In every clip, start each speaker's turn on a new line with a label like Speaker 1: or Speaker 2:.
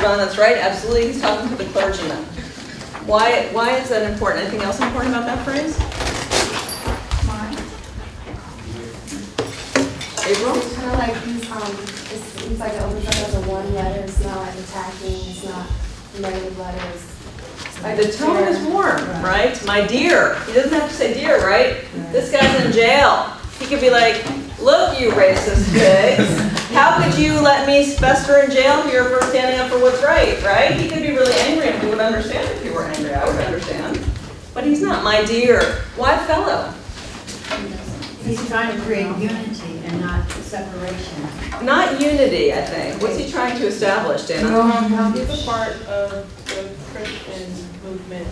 Speaker 1: Ron, that's right, absolutely, he's talking to the clergyman. Why, why is that important? Anything else important about that phrase? April?
Speaker 2: It's kind of like he's, um, it seems like it opens up as a one letter, it's not like attacking, it's not negative letters. Like
Speaker 1: The tone is warm, right? My dear, he doesn't have to say dear, right? This guy's in jail. He could be like, look, you racist pigs, how could you let me fester in jail here for standing up for what's right, right? He could be really angry and we would understand if he were angry, I would understand. But he's not, my dear. Why fellow?
Speaker 3: He's trying to create unity and not separation.
Speaker 1: Not unity, I think. What's he trying to establish, Dana?
Speaker 4: Um, he's a part of the Christian movement,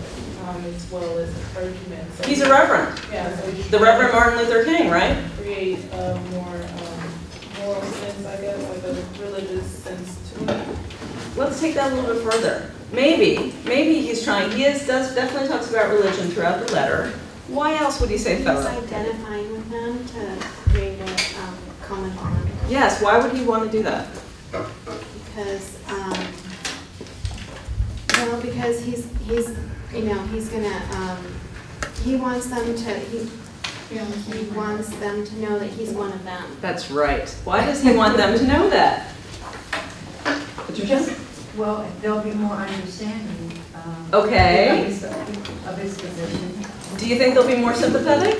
Speaker 4: um, as well as a clergyman. So
Speaker 1: He's a reverend.
Speaker 4: Yeah, so
Speaker 1: The Reverend Martin Luther King, right?
Speaker 4: Create a more, um, moral sense, I guess, like a religious sense to it.
Speaker 1: Let's take that a little bit further. Maybe, maybe he's trying, he is, does, definitely talks about religion throughout the letter. Why else would he say
Speaker 2: He's identifying with them to create a, um, common bond,
Speaker 1: Yes, why would he want to do that?
Speaker 2: because, um, well, because he's, he's, you know, he's gonna, um, he wants them to, he, he wants them to know that he's one of them.
Speaker 1: That's right. Why does he want them to know that? Patricia?
Speaker 3: Well, there'll be more understanding. um,
Speaker 1: Okay.
Speaker 3: Of his position.
Speaker 1: Do you think they'll be more sympathetic?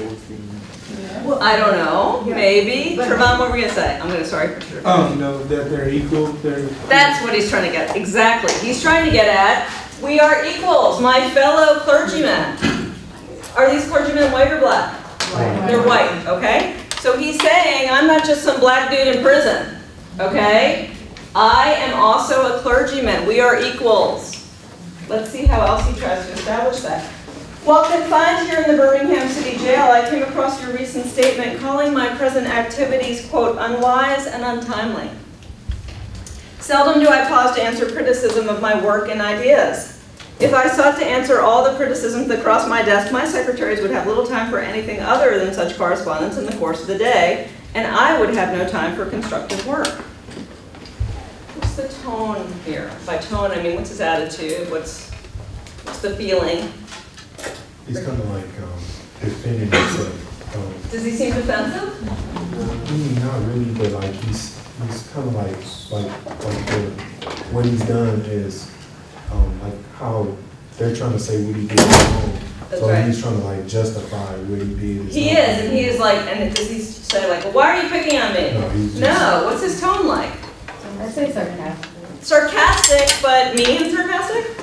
Speaker 3: Well,
Speaker 1: I don't know,
Speaker 3: Yeah.
Speaker 1: maybe.
Speaker 3: But-
Speaker 1: Trevon, what were we gonna say? I'm gonna, sorry. Patricia.
Speaker 5: Um, you know, that they're equal, they're.
Speaker 1: That's what he's trying to get, exactly. He's trying to get at, we are equals, my fellow clergymen. Are these clergymen white or black? They're white, okay? So he's saying, I'm not just some black dude in prison, okay? I am also a clergyman, we are equals. Let's see how else he tries to establish that. While confined here in the Birmingham City Jail, I came across your recent statement calling my present activities, quote, unwise and untimely. Seldom do I pause to answer criticism of my work and ideas. If I sought to answer all the criticisms that crossed my desk, my secretaries would have little time for anything other than such correspondence in the course of the day, and I would have no time for constructive work. What's the tone here? By tone, I mean, what's his attitude? What's, what's the feeling?
Speaker 6: He's kind of like um, defending himself. Um,
Speaker 1: Does he seem defensive?
Speaker 6: I mean, not really, but like he's he's kind of like like like the, what he's done is um, like how they're trying to say what he did wrong.
Speaker 1: That's
Speaker 6: so
Speaker 1: right.
Speaker 6: he's trying to like justify what he did.
Speaker 1: He
Speaker 6: not-
Speaker 1: is, and he is like, and does he say like, well, why are you picking on me?
Speaker 6: No, he's just,
Speaker 1: No, what's his tone like?
Speaker 7: I say sarcastic.
Speaker 1: Sarcastic, but mean and sarcastic?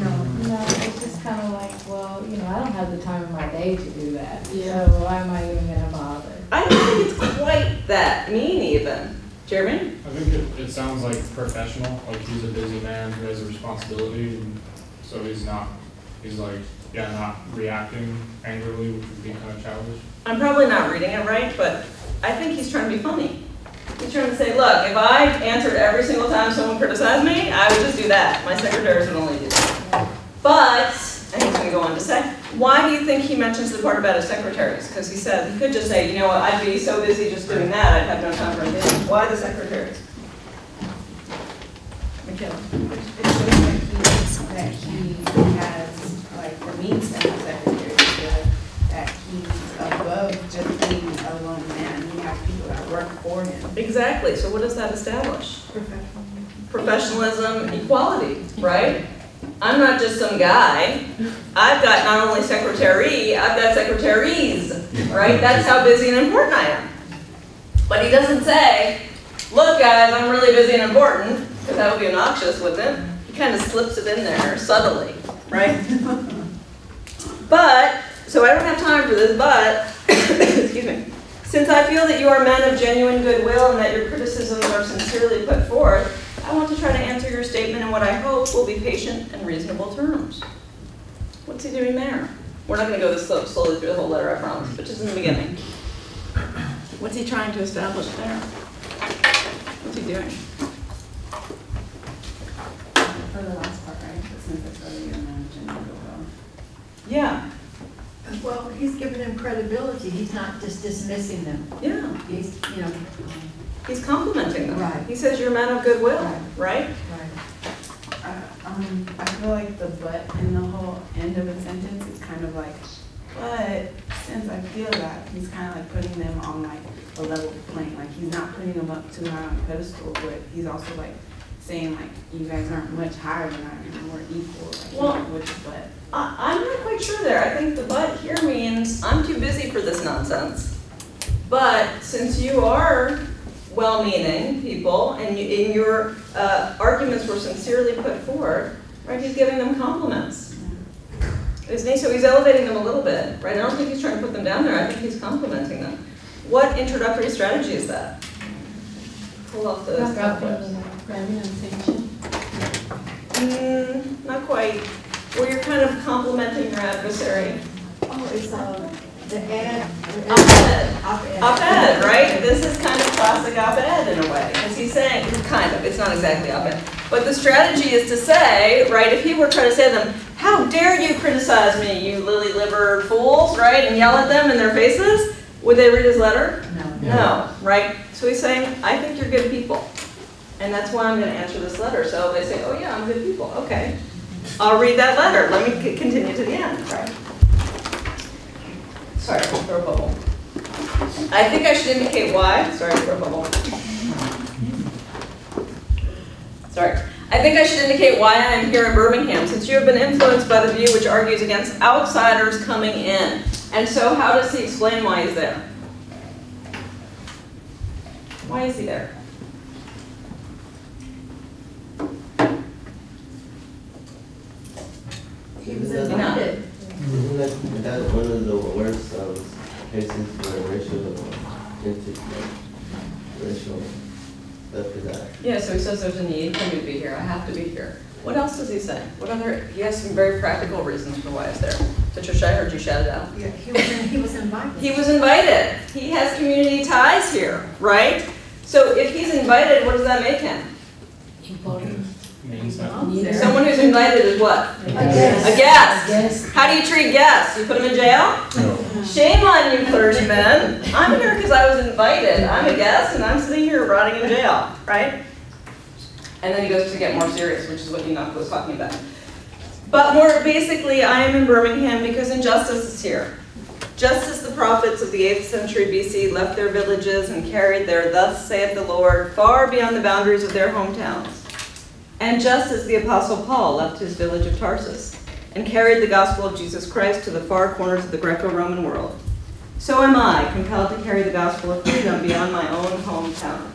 Speaker 7: No, no, it's just kind of like, well, you know, I don't have the time in my day to do that.
Speaker 4: Yeah.
Speaker 7: So why am I even gonna bother?
Speaker 1: I don't think it's quite that mean even. Jeremy?
Speaker 8: I think it, it sounds like professional, like he's a busy man who has a responsibility, and so he's not, he's like, yeah, not reacting angrily, which would be kind of childish.
Speaker 1: I'm probably not reading it right, but I think he's trying to be funny. He's trying to say, look, if I answered every single time someone criticized me, I would just do that. My secretaries would only do that. But, and he's gonna go on to say, why do you think he mentions the part about his secretaries? Because he said, he could just say, you know what, I'd be so busy just doing that, I'd have no time for anything. Why the secretaries? Michaela?
Speaker 9: It shows that he, that he has, like, the means to have secretaries, that, that he's above just being a lone man. He has people that work for him.
Speaker 1: Exactly, so what does that establish? Professionalism, equality, right? I'm not just some guy. I've got not only secretary, I've got secretaries, right? That's how busy and important I am. But he doesn't say, look, guys, I'm really busy and important, because that would be obnoxious, wouldn't it? He kind of slips it in there subtly, right? But, so I don't have time for this, but, excuse me. Since I feel that you are men of genuine goodwill and that your criticisms are sincerely put forth, I want to try to answer your statement in what I hope will be patient and reasonable terms. What's he doing there? We're not gonna go this slow, slowly through the whole letter, I promise, but just in the beginning. What's he trying to establish there? What's he doing?
Speaker 9: For the last part, right? Since it's whether you're managing it well.
Speaker 1: Yeah,
Speaker 3: Well, he's giving them credibility. He's not just dismissing them.
Speaker 1: yeah,
Speaker 3: He's, you know,
Speaker 1: he's complimenting them.
Speaker 3: Right.
Speaker 1: He says you're a man of goodwill,
Speaker 3: Right.
Speaker 1: right?
Speaker 3: right.
Speaker 9: Um, I feel like the but in the whole end of a sentence is kind of like, but since I feel that, he's kind of like putting them on like a level playing, like he's not putting them up too high on a pedestal, but he's also like saying like, you guys aren't much higher than I am, we're equal, like,
Speaker 1: Well-
Speaker 9: you know, with but.
Speaker 1: I, I'm not quite sure there. I think the but here means I'm too busy for this nonsense. But since you are well-meaning people and you, and your uh, arguments were sincerely put forward, right, he's giving them compliments. Isn't he? So he's elevating them a little bit, right? I don't think he's trying to put them down there. I think he's complimenting them. What introductory strategy is that? Pull off those. Mm, not quite. Where you're kind of complimenting your adversary.
Speaker 3: Oh, it's, the ad.
Speaker 1: Op-ed.
Speaker 3: Op-ed.
Speaker 1: Op-ed, right? This is kind of classic op-ed in a way, because he's saying, kind of, it's not exactly op-ed. But the strategy is to say, right, if he were trying to say to them, how dare you criticize me, you lily-livered fools, right, and yell at them in their faces, would they read his letter?
Speaker 3: No.
Speaker 1: No, right? So he's saying, I think you're good people. And that's why I'm gonna answer this letter. So they say, oh yeah, I'm good people, okay. I'll read that letter. Let me c- continue to the end, right? Sorry, for a bubble. I think I should indicate why. Sorry for a bubble. Sorry. I think I should indicate why I am here in Birmingham, since you have been influenced by the view which argues against outsiders coming in. And so how does he explain why he's there? Why is he there?
Speaker 3: He was invited.
Speaker 10: Isn't that, that one of the worst um, cases where racial, inter, racial stuff is that?
Speaker 1: Yeah, so he says there's a need for me to be here, I have to be here. What else does he say? What other, he has some very practical reasons for why he's there. Patricia, I heard you shout it out.
Speaker 3: Yeah, he was, in- he was invited.
Speaker 1: He was invited. He has community ties here, right? So if he's invited, what does that make him?
Speaker 8: Means that.
Speaker 1: Someone who's invited is what?
Speaker 3: A guest.
Speaker 1: A guest.
Speaker 3: Yes.
Speaker 1: How do you treat guests? You put them in jail?
Speaker 6: No.
Speaker 1: Shame on you clergymen. I'm here because I was invited. I'm a guest and I'm sitting here rotting in jail, right? And then he goes to get more serious, which is what Enoch was talking about. But more basically, I am in Birmingham because injustice is here. Just as the prophets of the 8th century BC left their villages and carried their thus saith the Lord far beyond the boundaries of their hometowns. And just as the apostle Paul left his village of Tarsus and carried the gospel of Jesus Christ to the far corners of the Greco-Roman world, so am I compelled to carry the gospel of freedom beyond my own hometown.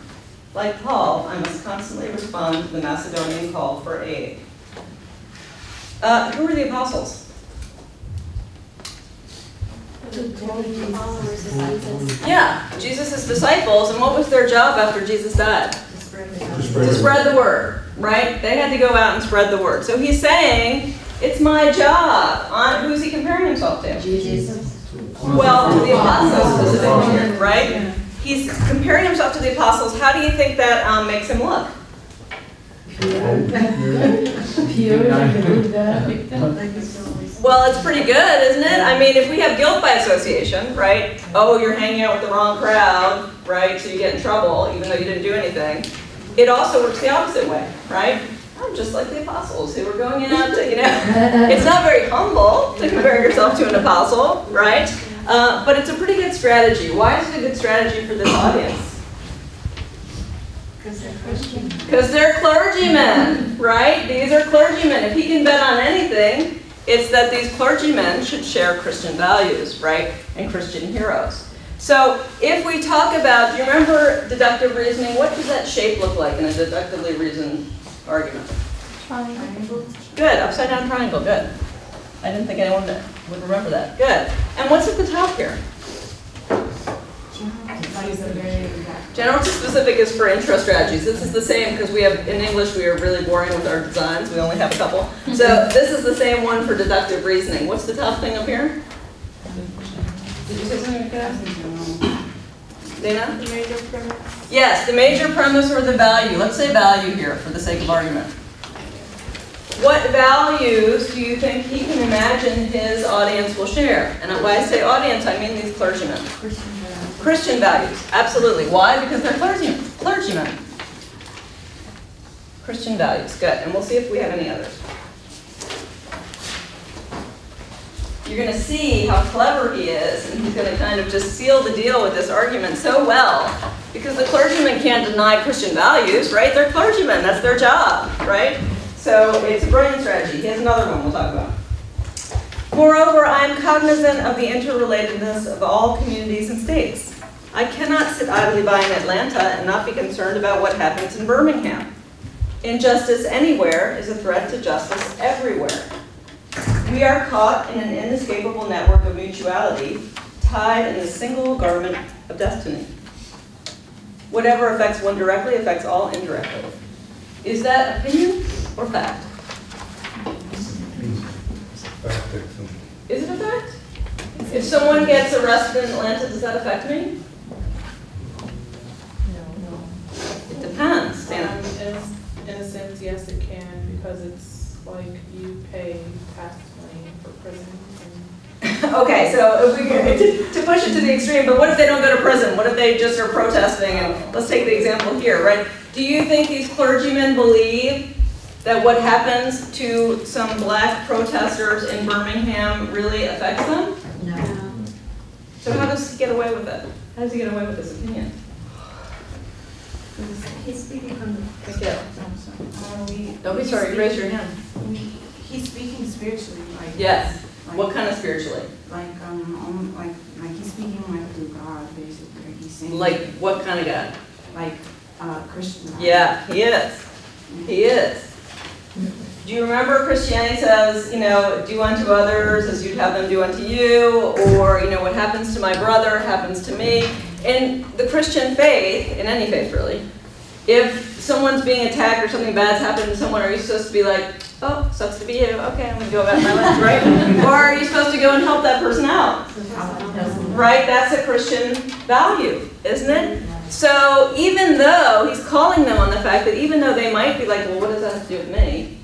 Speaker 1: Like Paul, I must constantly respond to the Macedonian call for aid. Uh, who were the apostles? Yeah, Jesus' disciples, and what was their job after Jesus died? To
Speaker 6: spread
Speaker 1: the word, right? They had to go out and spread the word. So he's saying, it's my job. On, who's he comparing himself to?
Speaker 3: Jesus.
Speaker 1: Well, to the apostles specifically, right? He's comparing himself to the apostles. How do you think that um, makes him look? Well, it's pretty good, isn't it? I mean, if we have guilt by association, right? Oh, you're hanging out with the wrong crowd, right? So you get in trouble, even though you didn't do anything. It also works the opposite way, right? I'm just like the apostles who were going in out to, you know. It's not very humble to compare yourself to an apostle, right? Uh, but it's a pretty good strategy. Why is it a good strategy for this audience?
Speaker 3: Because they're Christian.
Speaker 1: Because they're clergymen, right? These are clergymen. If he can bet on anything, it's that these clergymen should share Christian values, right? And Christian heroes. So if we talk about, do you remember deductive reasoning? What does that shape look like in a deductively reasoned argument? Triangle. Good, upside down triangle, good. I didn't think anyone would remember that. Good. And what's at the top here? General to specific is for intro strategies. This is the same because we have, in English, we are really boring with our designs. We only have a couple. So this is the same one for deductive reasoning. What's the top thing up here? Did you say something like that? Dana?
Speaker 4: The major premise.
Speaker 1: Yes, the major premise or the value. Let's say value here for the sake of argument. What values do you think he can imagine his audience will share? And when I say audience, I mean these clergymen.
Speaker 3: Christian values.
Speaker 1: Christian values, absolutely. Why? Because they're clergy, clergymen. Christian values, good. And we'll see if we have any others. You're gonna see how clever he is, and he's gonna kind of just seal the deal with this argument so well, because the clergymen can't deny Christian values, right? They're clergymen, that's their job, right? So it's a brilliant strategy. Here's another one we'll talk about. Moreover, I am cognizant of the interrelatedness of all communities and states. I cannot sit idly by in Atlanta and not be concerned about what happens in Birmingham. Injustice anywhere is a threat to justice everywhere. We are caught in an inescapable network of mutuality, tied in a single garment of destiny. Whatever affects one directly affects all indirectly. Is that opinion or fact? Is it a fact? If someone gets arrested in Atlanta, does that affect me? No, no. It depends,
Speaker 4: Um, in, a- in a sense, yes, it can, because it's like you pay tax money for prison
Speaker 1: Okay, so if we, to to push it to the extreme, but what if they don't go to prison? What if they just are protesting? And let's take the example here, right? Do you think these clergymen believe that what happens to some black protesters in Birmingham really affects them?
Speaker 3: No.
Speaker 2: Um,
Speaker 1: So how does he get away with it? How does he get away with this opinion?
Speaker 3: He's speaking from the.
Speaker 1: Thank you.
Speaker 3: I'm sorry.
Speaker 9: Uh, we-
Speaker 1: Don't be sorry, raise your hand.
Speaker 9: He's speaking spiritually, like.
Speaker 1: Yes.
Speaker 9: like-
Speaker 1: What kind of spiritually?
Speaker 9: Like, um, um, like, like he's speaking like to God, basically, he's saying.
Speaker 1: Like, what kind of God?
Speaker 9: Like, uh, Christian. God.
Speaker 1: Yeah, he is. He is. Do you remember Christianity says, you know, do unto others as you'd have them do unto you, or, you know, what happens to my brother happens to me. In the Christian faith, in any faith really, if someone's being attacked or something bad's happened to someone, are you supposed to be like, oh, sucks to be you, okay, I'm gonna go about my life, right? Or are you supposed to go and help that person out? Right, that's a Christian value, isn't it? So even though he's calling them on the fact that even though they might be like, well, what does that have to do with me?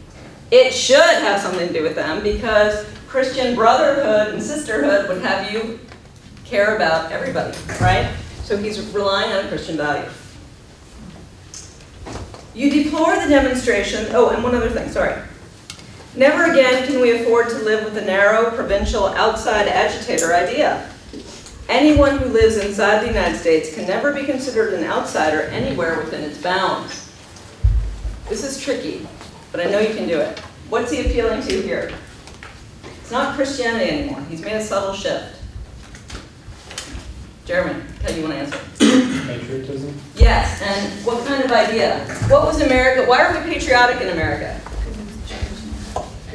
Speaker 1: It should have something to do with them because Christian brotherhood and sisterhood would have you care about everybody, right? So he's relying on a Christian value. You deplore the demonstration, oh, and one other thing, sorry. Never again can we afford to live with the narrow, provincial, outside agitator idea. Anyone who lives inside the United States can never be considered an outsider anywhere within its bounds. This is tricky, but I know you can do it. What's he appealing to here? It's not Christianity anymore. He's made a subtle shift. Jeremy, how do you want to answer?
Speaker 8: Patriotism?
Speaker 1: Yes, and what kind of idea? What was America? Why are we patriotic in America?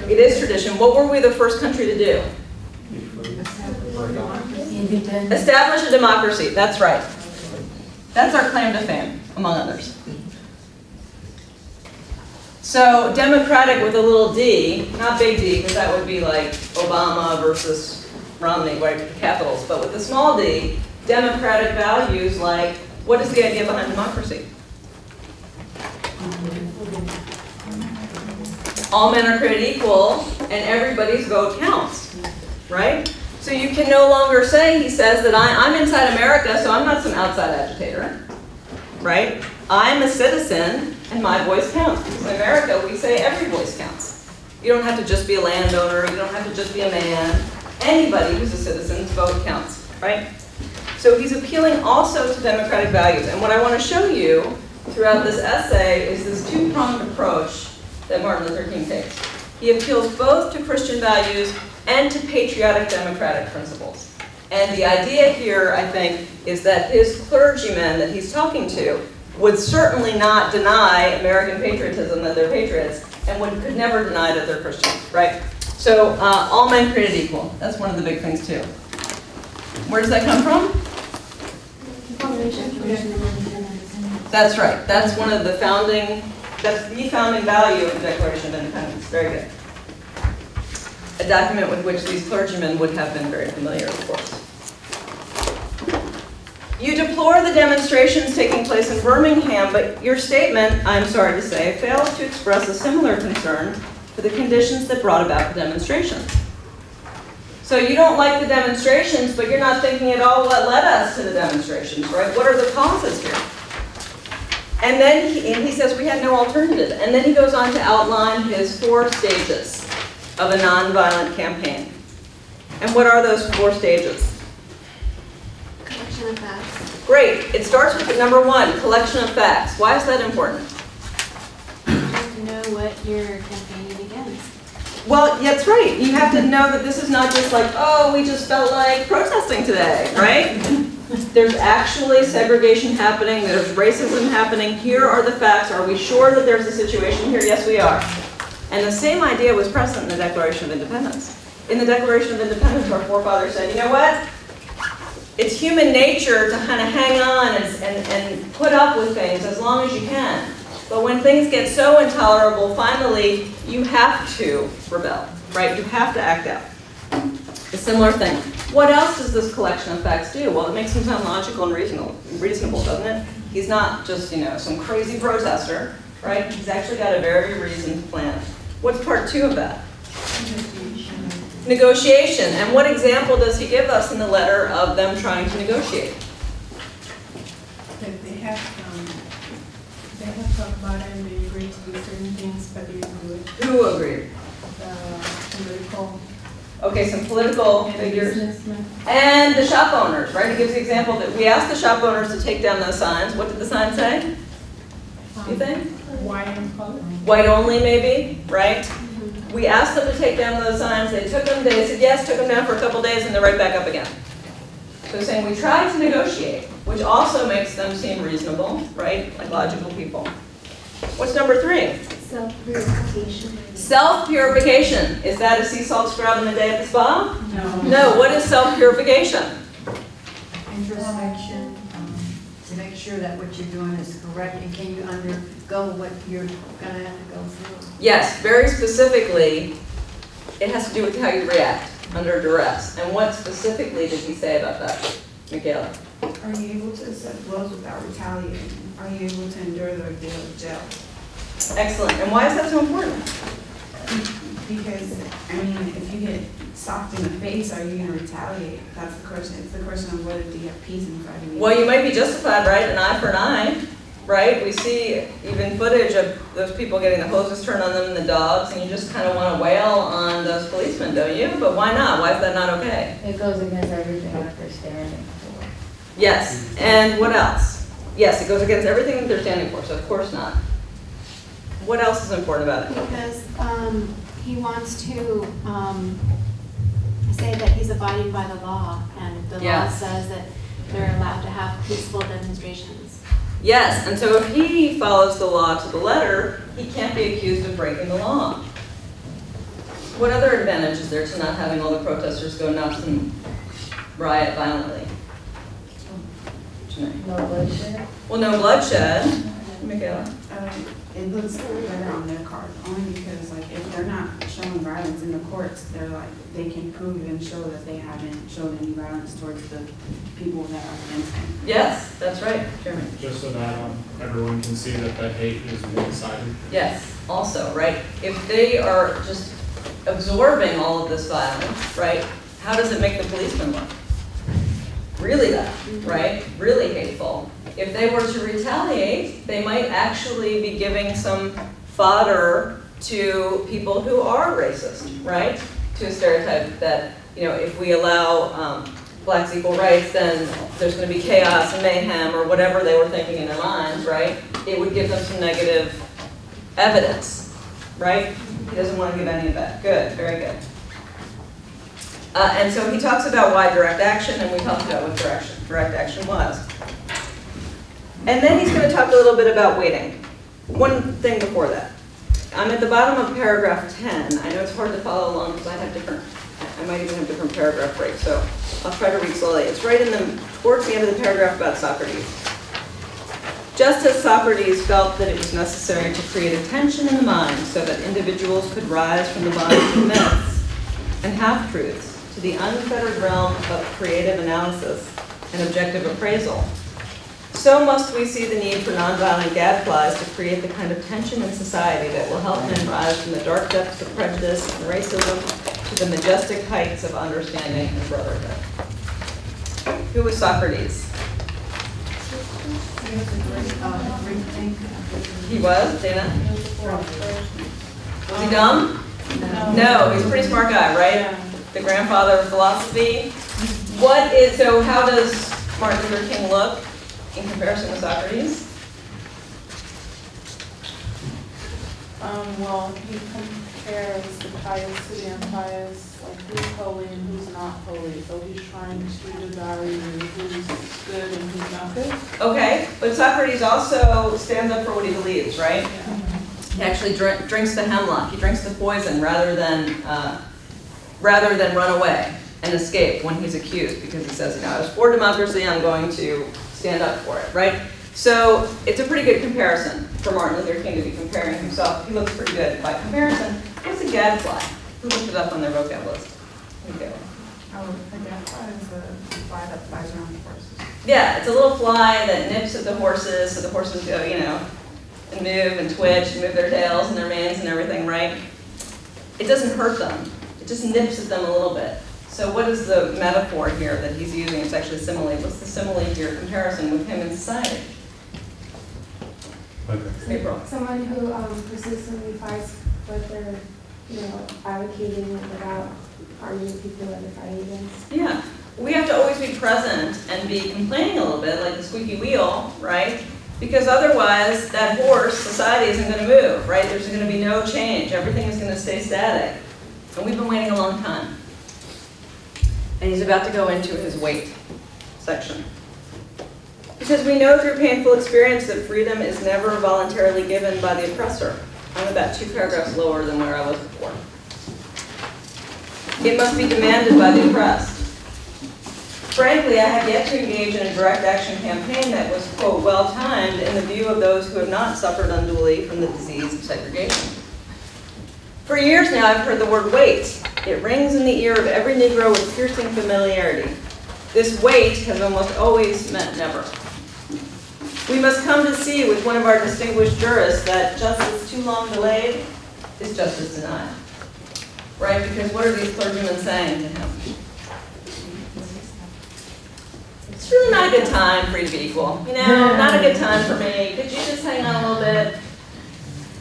Speaker 1: It is tradition. What were we the first country to do? Establish a democracy. That's right. That's our claim to fame, among others. So democratic with a little d, not big D, because that would be like Obama versus Romney, right, capitals, but with a small d, democratic values like, what is the idea behind democracy? All men are created equal, and everybody's vote counts, right? So you can no longer say, he says, that I, I'm inside America, so I'm not some outside agitator, right? I'm a citizen, and my voice counts. Because in America, we say every voice counts. You don't have to just be a landowner, you don't have to just be a man. Anybody who's a citizen's vote counts, right? So he's appealing also to democratic values. And what I want to show you throughout this essay is this two-pronged approach that Martin Luther King takes. He appeals both to Christian values and to patriotic democratic principles. And the idea here, I think, is that his clergymen that he's talking to would certainly not deny American patriotism, that they're patriots, and would, could never deny that they're Christians, right? So, uh, all men created equal. That's one of the big things, too. Where does that come from? That's right. That's one of the founding, that's the founding value of the Declaration of Independence. Very good. A document with which these clergymen would have been very familiar, of course. You deplore the demonstrations taking place in Birmingham, but your statement, I'm sorry to say, fails to express a similar concern for the conditions that brought about the demonstrations. So you don't like the demonstrations, but you're not thinking at all what led us to the demonstrations, right? What are the causes here? And then he, and he says we had no alternative. And then he goes on to outline his four stages of a nonviolent campaign. And what are those four stages?
Speaker 2: Collection of facts.
Speaker 1: Great, it starts with number one, collection of facts. Why is that important?
Speaker 2: You have to know what you're campaigning against.
Speaker 1: Well, that's right. You have to know that this is not just like, oh, we just felt like protesting today, right? There's actually segregation happening, there's racism happening. Here are the facts. Are we sure that there's a situation here? Yes, we are. And the same idea was present in the Declaration of Independence. In the Declaration of Independence, our forefathers said, you know what? It's human nature to kind of hang on and, and, and put up with things as long as you can. But when things get so intolerable, finally, you have to rebel, right? You have to act out. A similar thing. What else does this collection of facts do? Well, it makes him sound logical and reasonable, reasonable, doesn't it? He's not just, you know, some crazy protester, right? He's actually got a very reasoned plan. What's part two of that? Negotiation. And what example does he give us in the letter of them trying to negotiate?
Speaker 9: That they have, um, they about it and they agreed to do certain things, but they didn't do it.
Speaker 1: Who agreed?
Speaker 9: The political
Speaker 1: Okay, some political
Speaker 9: and
Speaker 1: figures.
Speaker 9: businessmen.
Speaker 1: And the shop owners, right? He gives the example that we asked the shop owners to take down those signs. What did the sign say? You think?
Speaker 9: White and color.
Speaker 1: White only, maybe, right? We asked them to take down those signs. They took them, they said yes, took them down for a couple days, and they're right back up again. So saying we tried to negotiate, which also makes them seem reasonable, right? Like logical people. What's number three?
Speaker 2: Self-purification.
Speaker 1: Self-purification. Is that a sea salt scrub in the day at the spa?
Speaker 3: No.
Speaker 1: No, what is self-purification?
Speaker 3: Introspection, um, to make sure that what you're doing is correct, and can you undergo what you're gonna have to go through?
Speaker 1: Yes, very specifically, it has to do with how you react under duress. And what specifically did he say about that, Michaela?
Speaker 9: Are you able to accept blows without retaliating? Are you able to endure the ordeal of jail?
Speaker 1: Excellent. And why is that so important?
Speaker 9: Because, I mean, if you get socked in the face, are you gonna retaliate? That's the question. It's the question of whether do you have peace inside of you?
Speaker 1: Well, you might be justified, right? An eye for an eye, right? We see even footage of those people getting the hoses turned on them and the dogs, and you just kind of want to wail on those policemen, don't you? But why not? Why is that not okay?
Speaker 7: It goes against everything that they're standing for.
Speaker 1: Yes. And what else? Yes, it goes against everything that they're standing for, so of course not. What else is important about it?
Speaker 2: Because um, he wants to um, say that he's abiding by the law, and the law says that they're allowed to have peaceful demonstrations.
Speaker 1: Yes, and so if he follows the law to the letter, he can't be accused of breaking the law. What other advantage is there to not having all the protesters go nuts and riot violently? Janae?
Speaker 7: No bloodshed?
Speaker 1: Well, no bloodshed. Michaela?
Speaker 9: Uh, It looks better on their card, only because like if they're not showing violence in the courts, they're like, they can prove and show that they haven't shown any violence towards the people that are against them.
Speaker 1: Yes, that's right, Jeremy.
Speaker 8: Just so that, um, everyone can see that the hate is one-sided.
Speaker 1: Yes, also, right? If they are just absorbing all of this violence, right, how does it make the policeman look? Really bad, right? Really hateful. If they were to retaliate, they might actually be giving some fodder to people who are racist, right? To a stereotype that, you know, if we allow um, blacks equal rights, then there's going to be chaos and mayhem or whatever they were thinking in their minds, right? It would give them some negative evidence, right? He doesn't want to give any of that. Good, very good. Uh, and so he talks about why direct action, and we talked about what direction, direct action was. And then he's going to talk a little bit about waiting. One thing before that. I'm at the bottom of paragraph 10. I know it's hard to follow along because I have different, I might even have different paragraph breaks, so I'll try to read slowly. It's right in the, towards the end of the paragraph about Socrates. Just as Socrates felt that it was necessary to create a tension in the mind so that individuals could rise from the bondage of myths and half-truths to the unfettered realm of creative analysis and objective appraisal, so must we see the need for nonviolent gadflies to create the kind of tension in society that will help men rise from the dark depths of prejudice and racism to the majestic heights of understanding and brotherhood. Who was Socrates?
Speaker 9: He was a great, great thinker.
Speaker 1: He was, Dana? Was he dumb? No, he's a pretty smart guy, right? The grandfather of philosophy. What is, so how does Martin Luther King look in comparison to Socrates?
Speaker 4: Um, well, he compares the pious to the impious, like who's holy and who's not holy. So he's trying to devalue who's good and who's not good.
Speaker 1: Okay, but Socrates also stands up for what he believes, right? He actually drink, drinks the hemlock, he drinks the poison rather than, uh, rather than run away and escape when he's accused because he says, you know, I was for democracy, I'm going to stand up for it, right? So it's a pretty good comparison for Martin Luther King to be comparing himself. He looks pretty good by comparison. What's a gadfly? Who looked it up on their vocab list? Okay.
Speaker 9: Oh, the gadfly is a fly that flies around horses.
Speaker 1: Yeah, it's a little fly that nips at the horses, so the horses go, you know, and move and twitch and move their tails and their manes and everything, right? It doesn't hurt them. It just nips at them a little bit. So what is the metaphor here that he's using? It's actually a simile. What's the simile here, comparison with him in society?
Speaker 6: Okay.
Speaker 1: April.
Speaker 2: Someone who um, persistently fights what they're, you know, advocating without harming people that they're fighting against.
Speaker 1: Yeah, we have to always be present and be complaining a little bit, like the squeaky wheel, right? Because otherwise, that horse, society isn't gonna move, right? There's gonna be no change, everything is gonna stay static. And we've been waiting a long time. And he's about to go into his wait section. He says, we know through painful experience that freedom is never voluntarily given by the oppressor. I'm about two paragraphs lower than where I was before. It must be demanded by the oppressed. Frankly, I have yet to engage in a direct action campaign that was, quote, well-timed in the view of those who have not suffered unduly from the disease of segregation. For years now, I've heard the word wait. It rings in the ear of every Negro with piercing familiarity. This wait has almost always meant never. We must come to see with one of our distinguished jurists that justice too long delayed is justice denied. Right? Because what are these clergymen saying to him? It's really not a good time for you to be equal. You know, not a good time for me. Could you just hang on a little bit?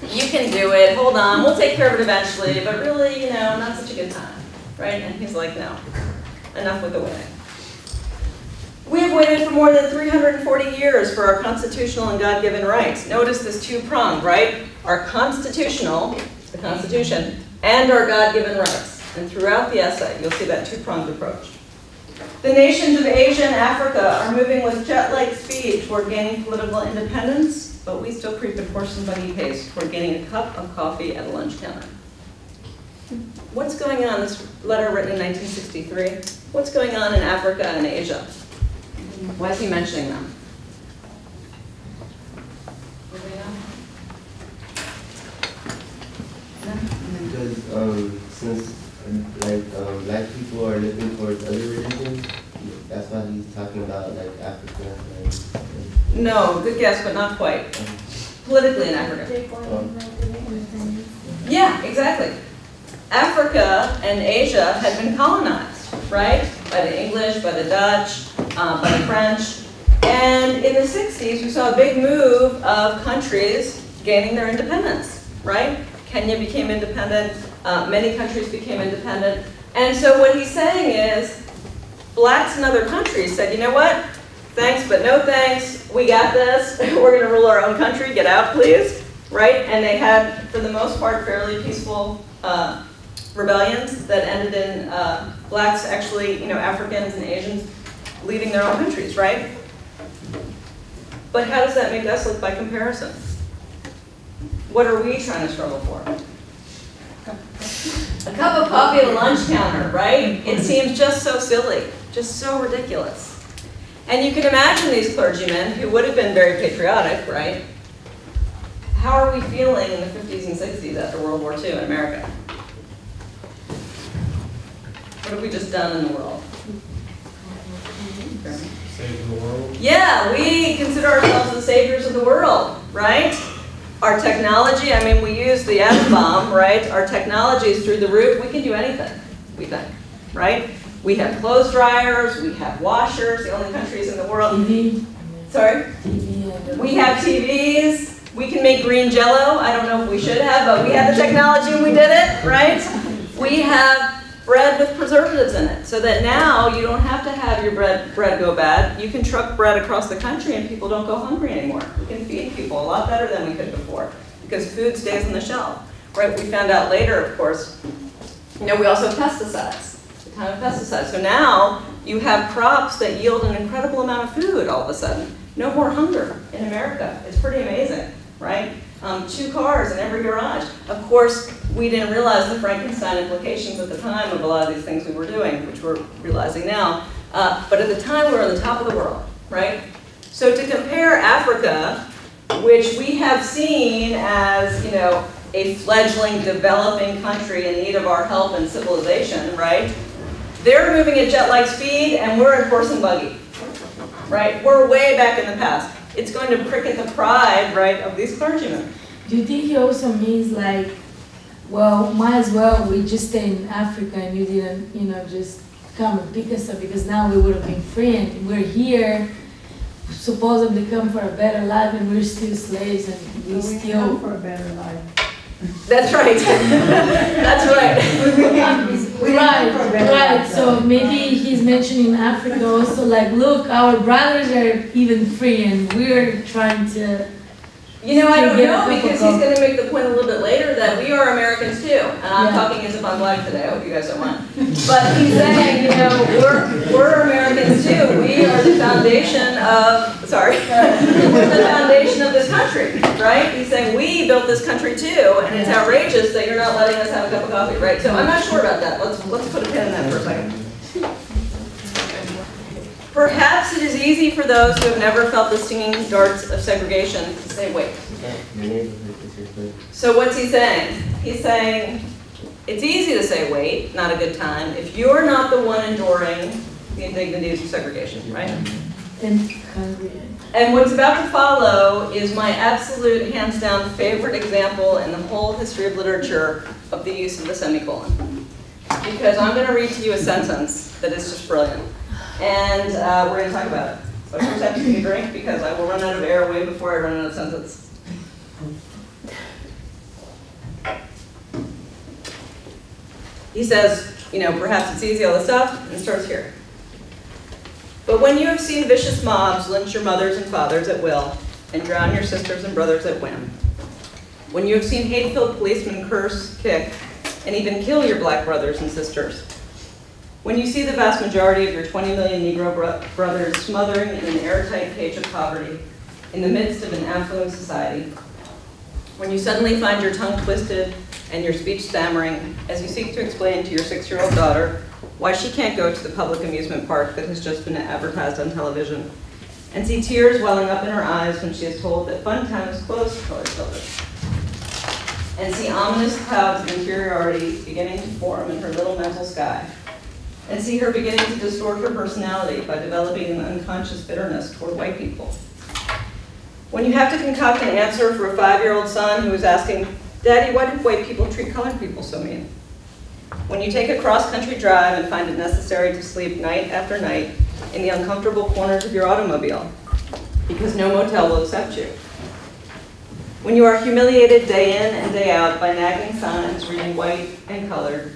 Speaker 1: You can do it. Hold on. We'll take care of it eventually. But really, you know, not such a good time. Right? And he's like, no. Enough with the waiting. We have waited for more than 340 years for our constitutional and God-given rights. Notice this two-pronged, right? Our constitutional, the Constitution, and our God-given rights. And throughout the essay, you'll see that two-pronged approach. The nations of Asia and Africa are moving with jet-like speed toward gaining political independence, but we still at horse and buggy pace toward getting a cup of coffee at a lunch counter. What's going on, this letter written in 1963, what's going on in Africa and Asia? Why is he mentioning them?
Speaker 10: Because, um, since, um, like, um, black people are looking towards other religions, that's why he's talking about, like, Africa and.
Speaker 1: No, good guess, but not quite. Politically in Africa. Yeah, exactly. Africa and Asia had been colonized, right? By the English, by the Dutch, uh, by the French. And in the 60s, we saw a big move of countries gaining their independence, right? Kenya became independent, uh, many countries became independent. And so what he's saying is, blacks in other countries said, you know what? Thanks, but no thanks. We got this. We're going to rule our own country. Get out, please. Right? And they had, for the most part, fairly peaceful uh, rebellions that ended in uh, blacks, actually, you know, Africans and Asians leaving their own countries, right? But how does that make us look by comparison? What are we trying to struggle for? A cup of coffee at a lunch counter, right? It seems just so silly, just so ridiculous. And you can imagine these clergymen who would have been very patriotic, right? How are we feeling in the 50s and 60s after World War II in America? What have we just done in the world?
Speaker 8: The world.
Speaker 1: Yeah, we consider ourselves the saviors of the world, right? Our technology, I mean, we use the atom bomb, right? Our technology is through the roof. We can do anything, we think, right? We have clothes dryers, we have washers, the only countries in the world.
Speaker 7: TV,
Speaker 1: Sorry?
Speaker 7: TV.
Speaker 1: We have TVs, we can make green jello. I don't know if we should have, but we had the technology and we did it, right? We have bread with preservatives in it, so that now you don't have to have your bread, bread go bad. You can truck bread across the country and people don't go hungry anymore. We can feed people a lot better than we could before, because food stays on the shelf. Right, we found out later, of course, you know, we also have pesticides, time of pesticides. So now you have crops that yield an incredible amount of food all of a sudden. No more hunger in America. It's pretty amazing, right? Um, two cars in every garage. Of course, we didn't realize the Frankenstein implications at the time of a lot of these things we were doing, which we're realizing now. Uh, but at the time, we were on the top of the world, right? So to compare Africa, which we have seen as, you know, a fledgling developing country in need of our help and civilization, right? They're moving at jet-like speed and we're at horse and buggy, right? We're way back in the past. It's going to prick at the pride, right, of these clergymen.
Speaker 7: Do you think he also means like, well, might as well we just stay in Africa and you didn't, you know, just come and pick us up because now we would have been free and we're here, supposedly come for a better life and we're still slaves and we
Speaker 3: We
Speaker 7: still.
Speaker 3: come for a better life.
Speaker 1: That's right. That's right.
Speaker 7: Right, right, so maybe he's mentioning Africa also, like, look, our brothers are even free and we're trying to,
Speaker 1: You know, I don't know, because he's gonna make the point a little bit later that we are Americans too. And I'm
Speaker 7: Yeah.
Speaker 1: talking as if I'm black today, I hope you guys don't mind. But he's saying, you know, we're, we're Americans too. We are the foundation of, sorry, the foundation of this country, right? He's saying, we built this country too, and it's outrageous that you're not letting us have a cup of coffee, right? So I'm not sure about that. Let's, let's put a pin in that for a second. Perhaps it is easy for those who have never felt the stinging darts of segregation to say, wait,
Speaker 10: Your neighborhood is your friend.
Speaker 1: so what's he saying? He's saying, it's easy to say, wait, not a good time, if you're not the one enduring the indignities of segregation, right?
Speaker 7: And
Speaker 1: what's about to follow is my absolute, hands down, favorite example in the whole history of literature of the use of the semicolon. Because I'm gonna read to you a sentence that is just brilliant. And uh, we're gonna talk about it. So I first have to take a drink because I will run out of air way before I run out of sentence. He says, you know, perhaps it's easy, all this stuff, and starts here. But when you have seen vicious mobs lynch your mothers and fathers at will, and drown your sisters and brothers at whim, when you have seen hate-filled policemen curse, kick, and even kill your black brothers and sisters, when you see the vast majority of your 20 million Negro bro- brothers smothering in an airtight cage of poverty in the midst of an affluent society, when you suddenly find your tongue twisted and your speech stammering as you seek to explain to your six-year-old daughter why she can't go to the public amusement park that has just been advertised on television, and see tears welling up in her eyes when she is told that Funtown is closed to colored children, and see ominous clouds of inferiority beginning to form in her little mental sky, and see her beginning to distort her personality by developing an unconscious bitterness toward white people. When you have to concoct an answer for a five-year-old son who is asking, Daddy, why do white people treat colored people so mean? When you take a cross-country drive and find it necessary to sleep night after night in the uncomfortable corners of your automobile because no motel will accept you. When you are humiliated day in and day out by nagging signs reading white and colored.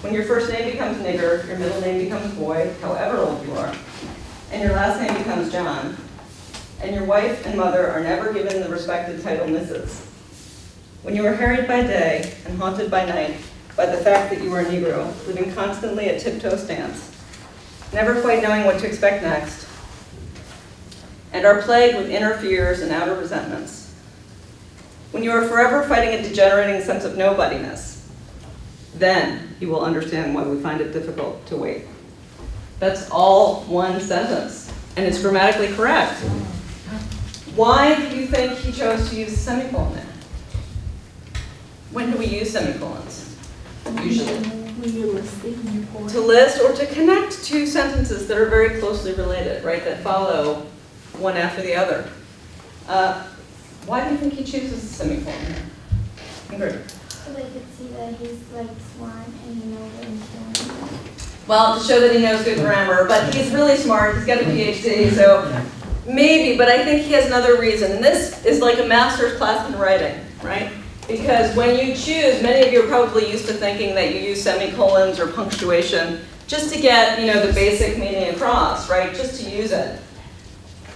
Speaker 1: When your first name becomes nigger, your middle name becomes boy, however old you are, and your last name becomes John, and your wife and mother are never given the respected title Mrs. When you are harried by day and haunted by night by the fact that you are a Negro, living constantly at tiptoe stance, never quite knowing what to expect next, and are plagued with inner fears and outer resentments. When you are forever fighting a degenerating sense of nobodiness, then you will understand why we find it difficult to wait. That's all one sentence, and it's grammatically correct. Why do you think he chose to use a semicolon there? When do we use semicolons? Usually. To list or to connect two sentences that are very closely related, right, that follow one after the other. Uh, Why do you think he chooses a semicolon here?
Speaker 11: Could see that he's like and what he's doing.
Speaker 1: Well, to show that he knows good grammar, but he's really smart, he's got a PhD, so maybe, but I think he has another reason. This is like a master's class in writing, right? Because when you choose, many of you are probably used to thinking that you use semicolons or punctuation just to get, you know, the basic meaning across, right? Just to use it.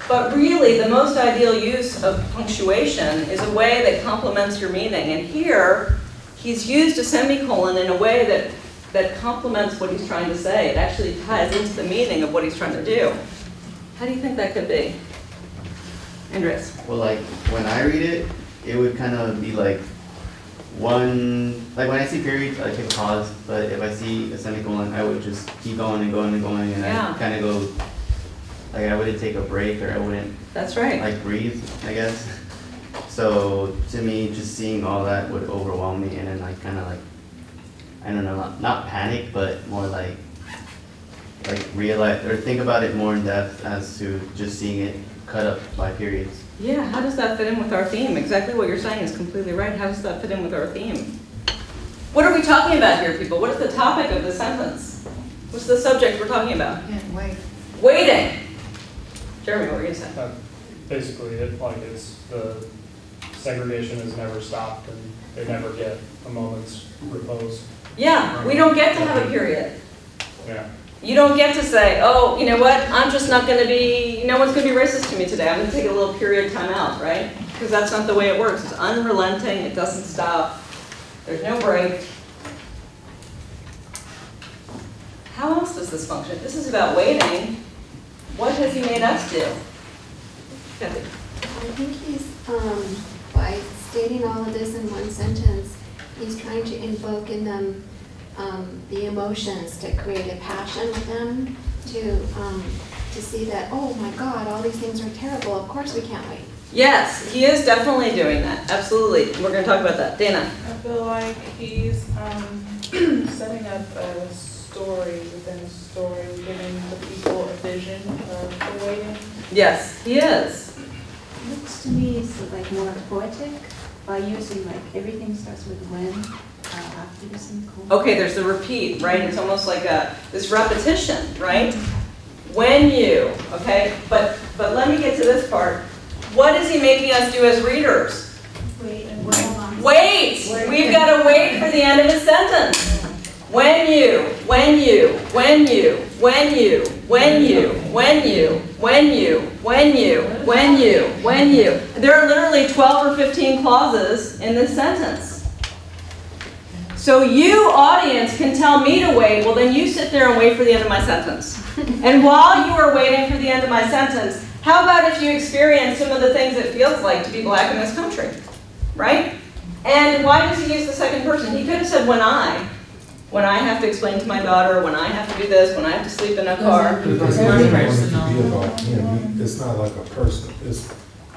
Speaker 1: But really, the most ideal use of punctuation is a way that complements your meaning. And here, he's used a semicolon in a way that, that complements what he's trying to say. It actually ties into the meaning of what he's trying to do. How do you think that could be? Andres?
Speaker 12: Well, like when I read it, it would kind of be like one, like when I see periods, I take a pause, but if I see a semicolon, I would just keep going and going and going, and
Speaker 1: Yeah.
Speaker 12: I kind of go, like I wouldn't take a break or I wouldn't
Speaker 1: That's right.
Speaker 12: like breathe, I guess. So to me, just seeing all that would overwhelm me, and then like kind of like, I don't know, not, not panic, but more like, like realize or think about it more in depth as to just seeing it cut up by periods.
Speaker 1: Yeah, how does that fit in with our theme? Exactly what you're saying is completely right. How does that fit in with our theme? What are we talking about here, people? What is the topic of the sentence? What's the subject we're talking about?
Speaker 3: Can't wait.
Speaker 1: Waiting. Jeremy, what were you going to say?
Speaker 8: That Basically, it, like, it's, the segregation has never stopped and they never get a moment's repose.
Speaker 1: Yeah, we don't get to have a period.
Speaker 8: Yeah.
Speaker 1: You don't get to say, oh, you know what, I'm just not going to be, no one's going to be racist to me today. I'm going to take a little period time out, right? Because that's not the way it works. It's unrelenting, it doesn't stop, there's no break. How else does this function? If this is about waiting, what has he made us do?
Speaker 2: I think he's, um, by stating all of this in one sentence, he's trying to invoke in them, um, the emotions to create a passion with them, to, um, to see that, oh my God, all these things are terrible, of course we can't wait.
Speaker 1: Yes, he is definitely doing that, absolutely. We're going to talk about that. Dana?
Speaker 4: I feel like he's um, setting up a story within a story, giving the people a vision of the waiting.
Speaker 1: Yes, he is.
Speaker 13: To me is like more poetic by using like everything starts with when uh, after the semicolon.
Speaker 1: Okay, there's the repeat, right? It's almost like a, this repetition, right? When you, okay? But, but let me get to this part. What is he making us do as readers?
Speaker 11: Wait.
Speaker 1: Wait! We've got to wait for the end of his sentence. When you, when you, when you, when you, when you, when you, when you, when you, when you, when you. There are literally 12 or 15 clauses in this sentence. So you, audience, can tell me to wait, well then you sit there and wait for the end of my sentence. And while you are waiting for the end of my sentence, how about if you experience some of the things it feels like to be black in this country, right? And why does he use the second person? He could have said when I, when I have to explain to my daughter, when I have to do this, when I have to sleep in a car.
Speaker 6: Because you
Speaker 7: Very
Speaker 6: don't to
Speaker 7: personal.
Speaker 6: be about him, You- it's not like a person, it's,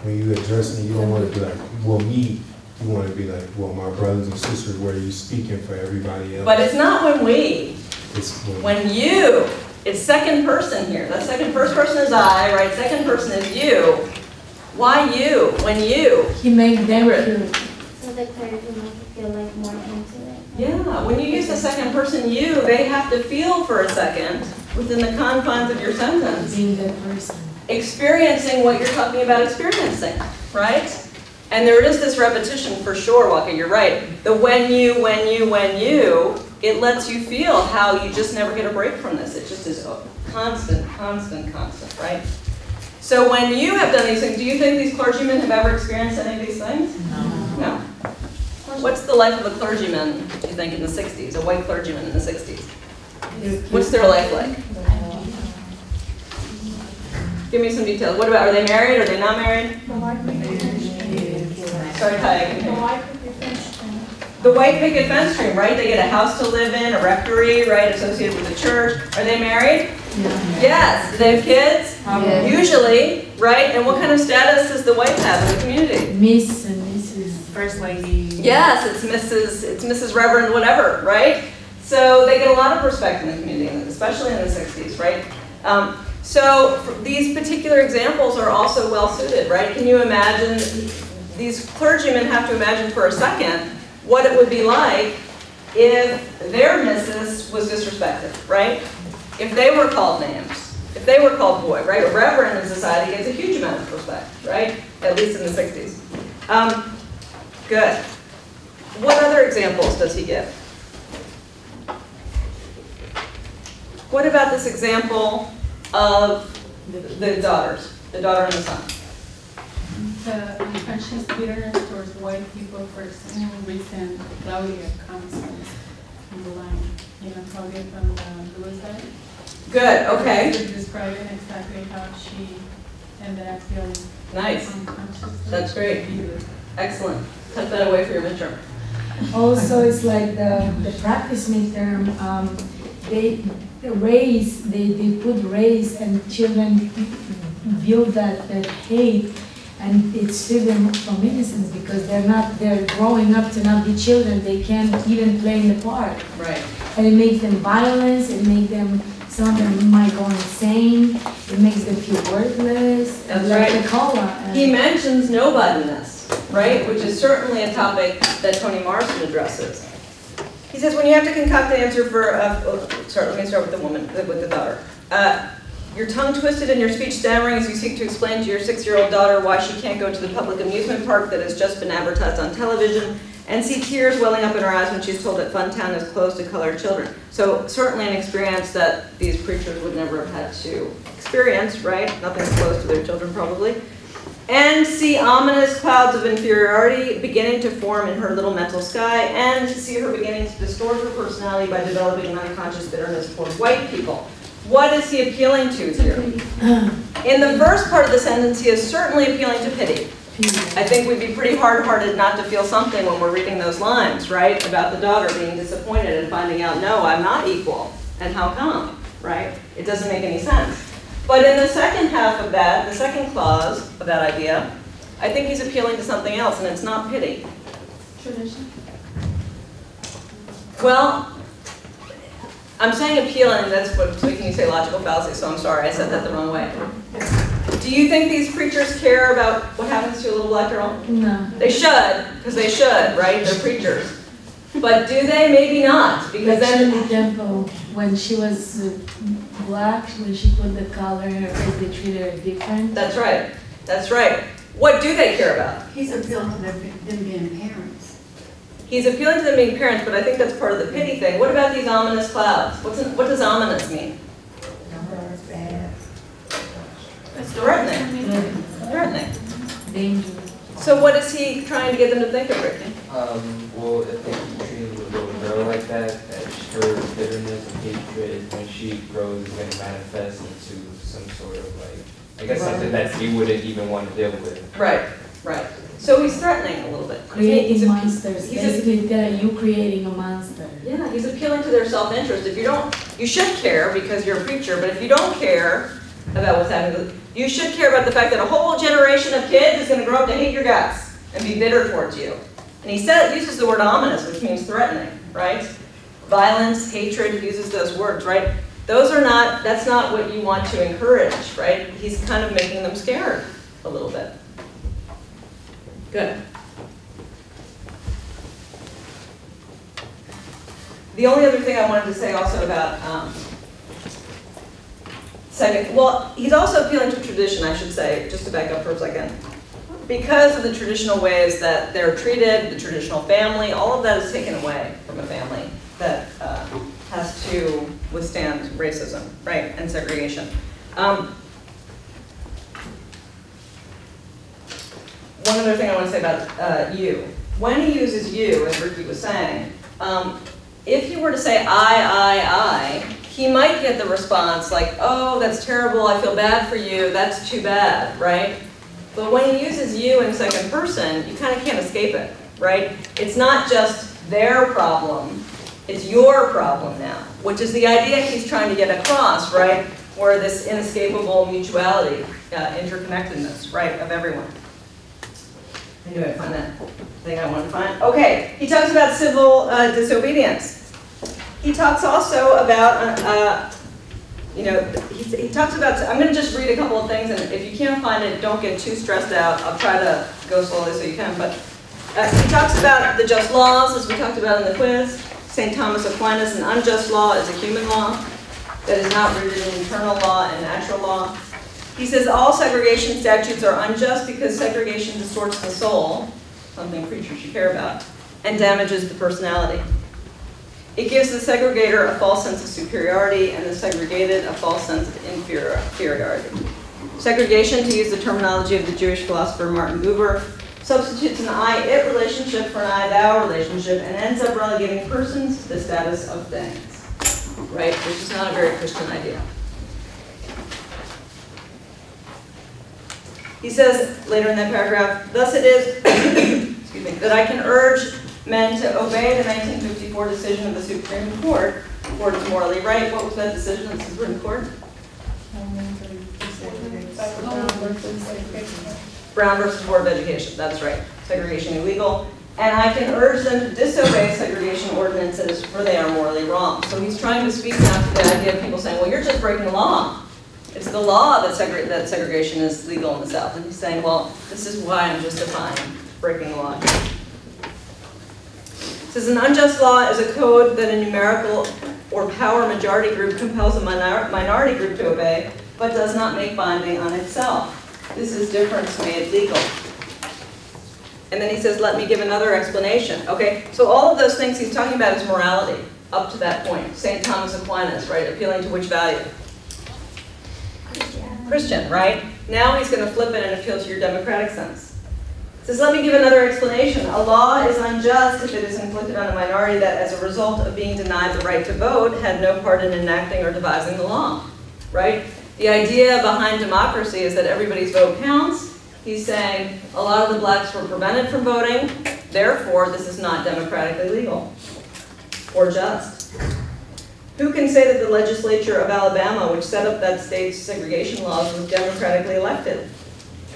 Speaker 6: when you address me, you don't want to be like, well, me, you want to be like, well, my brothers and sisters, where are you speaking for everybody else.
Speaker 1: But it's not when we,
Speaker 6: It's when,
Speaker 1: when you, it's second person here. That second, first person is I, right? Second person is you. Why you? When you?
Speaker 7: He made them
Speaker 11: So the clergy make feel like more into it.
Speaker 1: Yeah, when you use the second person you, they have to feel for a second within the confines of your sentence.
Speaker 7: being that person.
Speaker 1: experiencing what you're talking about experiencing, right? And there is this repetition for sure, Walker, you're right. The when you, when you, when you, it lets you feel how you just never get a break from this. It just is constant, constant, constant, right? So when you have done these things, do you think these clergymen have ever experienced any of these things? No. No. What's the life of a clergyman, you think, in the 60s, a white clergyman in the 60s? What's their life like? Give me some details. What about, are they married, are they not married? Sorry, Ty, I can hear you. The white picket fence stream, right? They get a house to live in, a rectory, right, associated with the church. Are they married? Yes. Do they have kids?
Speaker 7: Yes.
Speaker 1: Usually, right? And what kind of status does the wife have in the community?
Speaker 7: Miss and Mrs.
Speaker 9: First lady.
Speaker 1: Yes, it's Mrs. It's Mrs. Reverend whatever, right? So they get a lot of respect in the community, especially in the 60s, right? Um, so these particular examples are also well suited, right? Can you imagine? These clergymen have to imagine for a second what it would be like if their missus was disrespected, right? If they were called names, if they were called boy, right? A reverend in society gets a huge amount of respect, right? At least in the 60s. Um, good. What other examples does he give? What about this example of the daughters, the daughter and the son?
Speaker 14: The unconscious bitterness towards white people, for example, recent Claudia comes from the line, you know, Claudia from the Bluest Eye.
Speaker 1: Good, okay.
Speaker 14: Describing exactly how she ended up feeling
Speaker 1: Nice. That's great. Excellent. Tuck that away for your midterm.
Speaker 7: Also, it's like the, the practice midterm, um, they, the race, they, they put race and children view that, that hate and it strips them from innocence because they're not, they're growing up to not be children, they can't even play in the park.
Speaker 1: Right.
Speaker 7: And it makes them violence, it makes them, some of them might go insane, it makes them feel worthless.
Speaker 1: That's
Speaker 7: like
Speaker 1: right.
Speaker 7: Pecola.
Speaker 1: He mentions nobodiness, right, which is certainly a topic that Toni Morrison addresses. He says, when you have to concoct an answer for, uh, oh, sorry, let me start with the woman, with the daughter. Uh, Your tongue twisted and your speech stammering as you seek to explain to your six-year-old daughter why she can't go to the public amusement park that has just been advertised on television, and see tears welling up in her eyes when she's told that Funtown is closed to colored children. So certainly an experience that these preachers would never have had to experience, right? Nothing's closed to their children probably and see ominous clouds of inferiority beginning to form in her little mental sky, and to see her beginning to distort her personality by developing an unconscious bitterness toward white people. What is he appealing to here? In the first part of the sentence, he is certainly appealing to pity. I think we'd be pretty hard-hearted not to feel something when we're reading those lines, right? About the daughter being disappointed and finding out, no, I'm not equal, and how come, right? It doesn't make any sense. But in the second half of that, the second clause of that idea, I think he's appealing to something else, and it's not pity.
Speaker 13: Tradition.
Speaker 1: Well, I'm saying appealing, and that's what's making you say logical fallacy, so I'm sorry, I said that the wrong way. Do you think these preachers care about what happens to a little black girl?
Speaker 7: No.
Speaker 1: They should, because they should, right? They're preachers. But do they? Maybe not, because
Speaker 7: Like
Speaker 1: then,
Speaker 7: Shirley Temple, when she was uh, black, when she put the color in her face, they treated her different.
Speaker 1: that's right, that's right. What do they care about?
Speaker 3: He's appealing to them being parents.
Speaker 1: He's appealing to them being parents, but I think that's part of the pity thing. What about these ominous clouds? What's, in- what does ominous mean?
Speaker 3: Numbers, bad.
Speaker 1: It's threatening. Threatening.
Speaker 7: Dangerous.
Speaker 1: So what is he trying to get them to think of, Ricky?
Speaker 15: Um, well, if they keep treating the little girl like that, that her bitterness and hatred, when she grows, is gonna manifest into some sort of like, I guess something that you wouldn't even want to deal with.
Speaker 1: Right, right. So he's threatening a little bit. He's
Speaker 7: Creating
Speaker 1: a-
Speaker 7: monsters,
Speaker 1: he's a-
Speaker 7: basically telling you creating a monster.
Speaker 1: Yeah, he's appealing to their self-interest. If you don't, you should care because you're a preacher, but if you don't care about what's happening, you should care about the fact that a whole generation of kids is gonna grow up to hate your guts and be bitter towards you. And he said, uses the word ominous, which means threatening, right? Violence, hatred, uses those words, right? Those are not, that's not what you want to encourage, right? He's kind of making them scared a little bit. Good. The only other thing I wanted to say also about, um, second, well, he's also appealing to tradition, I should say, just to back up for a second. Because of the traditional ways that they're treated, the traditional family, all of that is taken away from a family that uh, has to withstand racism, right, and segregation. Um, One other thing I want to say about uh, you. When he uses you, as Ricky was saying, um, if he were to say I, I, I, he might get the response like, oh, that's terrible, I feel bad for you, that's too bad, right? But when he uses you in second person, you kind of can't escape it, right? It's not just their problem, it's your problem now, which is the idea he's trying to get across, right? Where this inescapable mutuality, uh, interconnectedness, right, of everyone. I knew I'd find that thing I wanted to find. Okay, he talks about civil uh, disobedience. He talks also about, uh, uh, you know, he, he talks about, I'm going to just read a couple of things, and if you can't find it, don't get too stressed out. I'll try to go slowly so you can, but uh, he talks about the just laws, as we talked about in the quiz. St. Thomas Aquinas, an unjust law is a human law that is not rooted in eternal law and natural law. He says all segregation statutes are unjust because segregation distorts the soul, something preachers should care about. and damages the personality. It gives the segregator a false sense of superiority and the segregated a false sense of inferiority. Segregation, to use the terminology of the Jewish philosopher Martin Buber, substitutes an I-it relationship for an I-thou relationship and ends up relegating persons to the status of things, right? Which is not a very Christian idea. He says later in that paragraph, thus it is excuse me, that I can urge men to obey the 1954 decision of the Supreme Court, court is morally right. What was that decision of the Supreme Court? Brown versus Board of Education, that's right, segregation illegal. And I can urge them to disobey segregation ordinances for they are morally wrong. So he's trying to speak now to the idea of people saying, well, you're just breaking the law. It's the law that, that segregation is legal in the South. And he's saying, well, this is why I'm justifying breaking the law. Says an unjust law is a code that a numerical or power majority group compels a minor- minority group to obey, but does not make binding on itself. This is difference made legal. And then he says, let me give another explanation. Okay, so all of those things he's talking about is morality, up to that point. St. Thomas Aquinas, right, appealing to which value? Christian, right? Now he's going to flip it and appeal to your democratic sense. Says, let me give another explanation. A law is unjust if it is inflicted on a minority that, as a result of being denied the right to vote, had no part in enacting or devising the law, right? The idea behind democracy is that everybody's vote counts. He's saying a lot of the blacks were prevented from voting, therefore this is not democratically legal or just. Who can say that the legislature of Alabama, which set up that state's segregation laws, was democratically elected?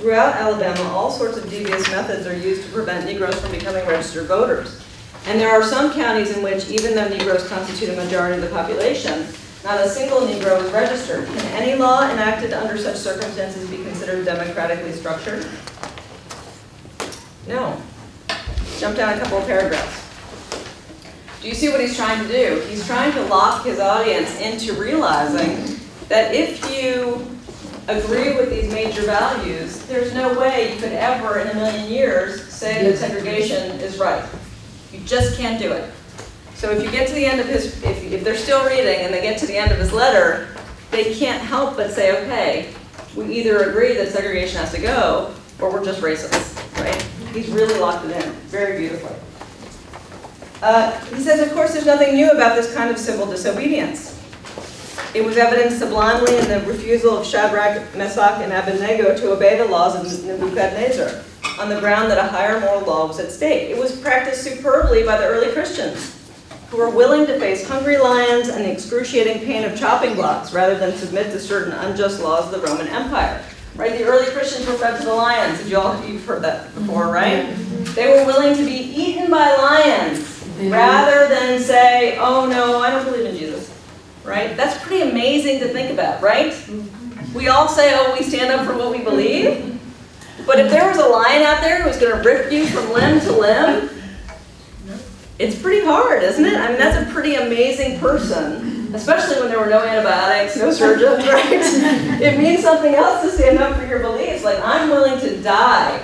Speaker 1: Throughout Alabama, all sorts of devious methods are used to prevent Negroes from becoming registered voters. And there are some counties in which, even though Negroes constitute a majority of the population, not a single Negro is registered. Can any law enacted under such circumstances be considered democratically structured? No. Jump down a couple of paragraphs. Do you see what he's trying to do? He's trying to lock his audience into realizing that if you agree with these major values, there's no way you could ever in a million years say that segregation is right. You just can't do it. So if you get to the end of his, if, if they're still reading and they get to the end of his letter, they can't help but say, okay, we either agree that segregation has to go, or we're just racist, right? He's really locked it in, very beautifully. Uh, he says, of course, there's nothing new about this kind of civil disobedience. It was evidenced sublimely in the refusal of Shadrach, Meshach, and Abednego to obey the laws of Nebuchadnezzar on the ground that a higher moral law was at stake. It was practiced superbly by the early Christians who were willing to face hungry lions and the excruciating pain of chopping blocks rather than submit to certain unjust laws of the Roman Empire. Right? The early Christians were fed to the lions. Did you all, you've heard that before, right? They were willing to be eaten by lions rather than say, oh no, I don't believe in Jesus. Right? That's pretty amazing to think about, right? We all say, oh, we stand up for what we believe. But if there was a lion out there who was going to rip you from limb to limb, it's pretty hard, isn't it? I mean, that's a pretty amazing person, especially when there were no antibiotics, no surgeons, right? it means something else to stand up for your beliefs. Like, I'm willing to die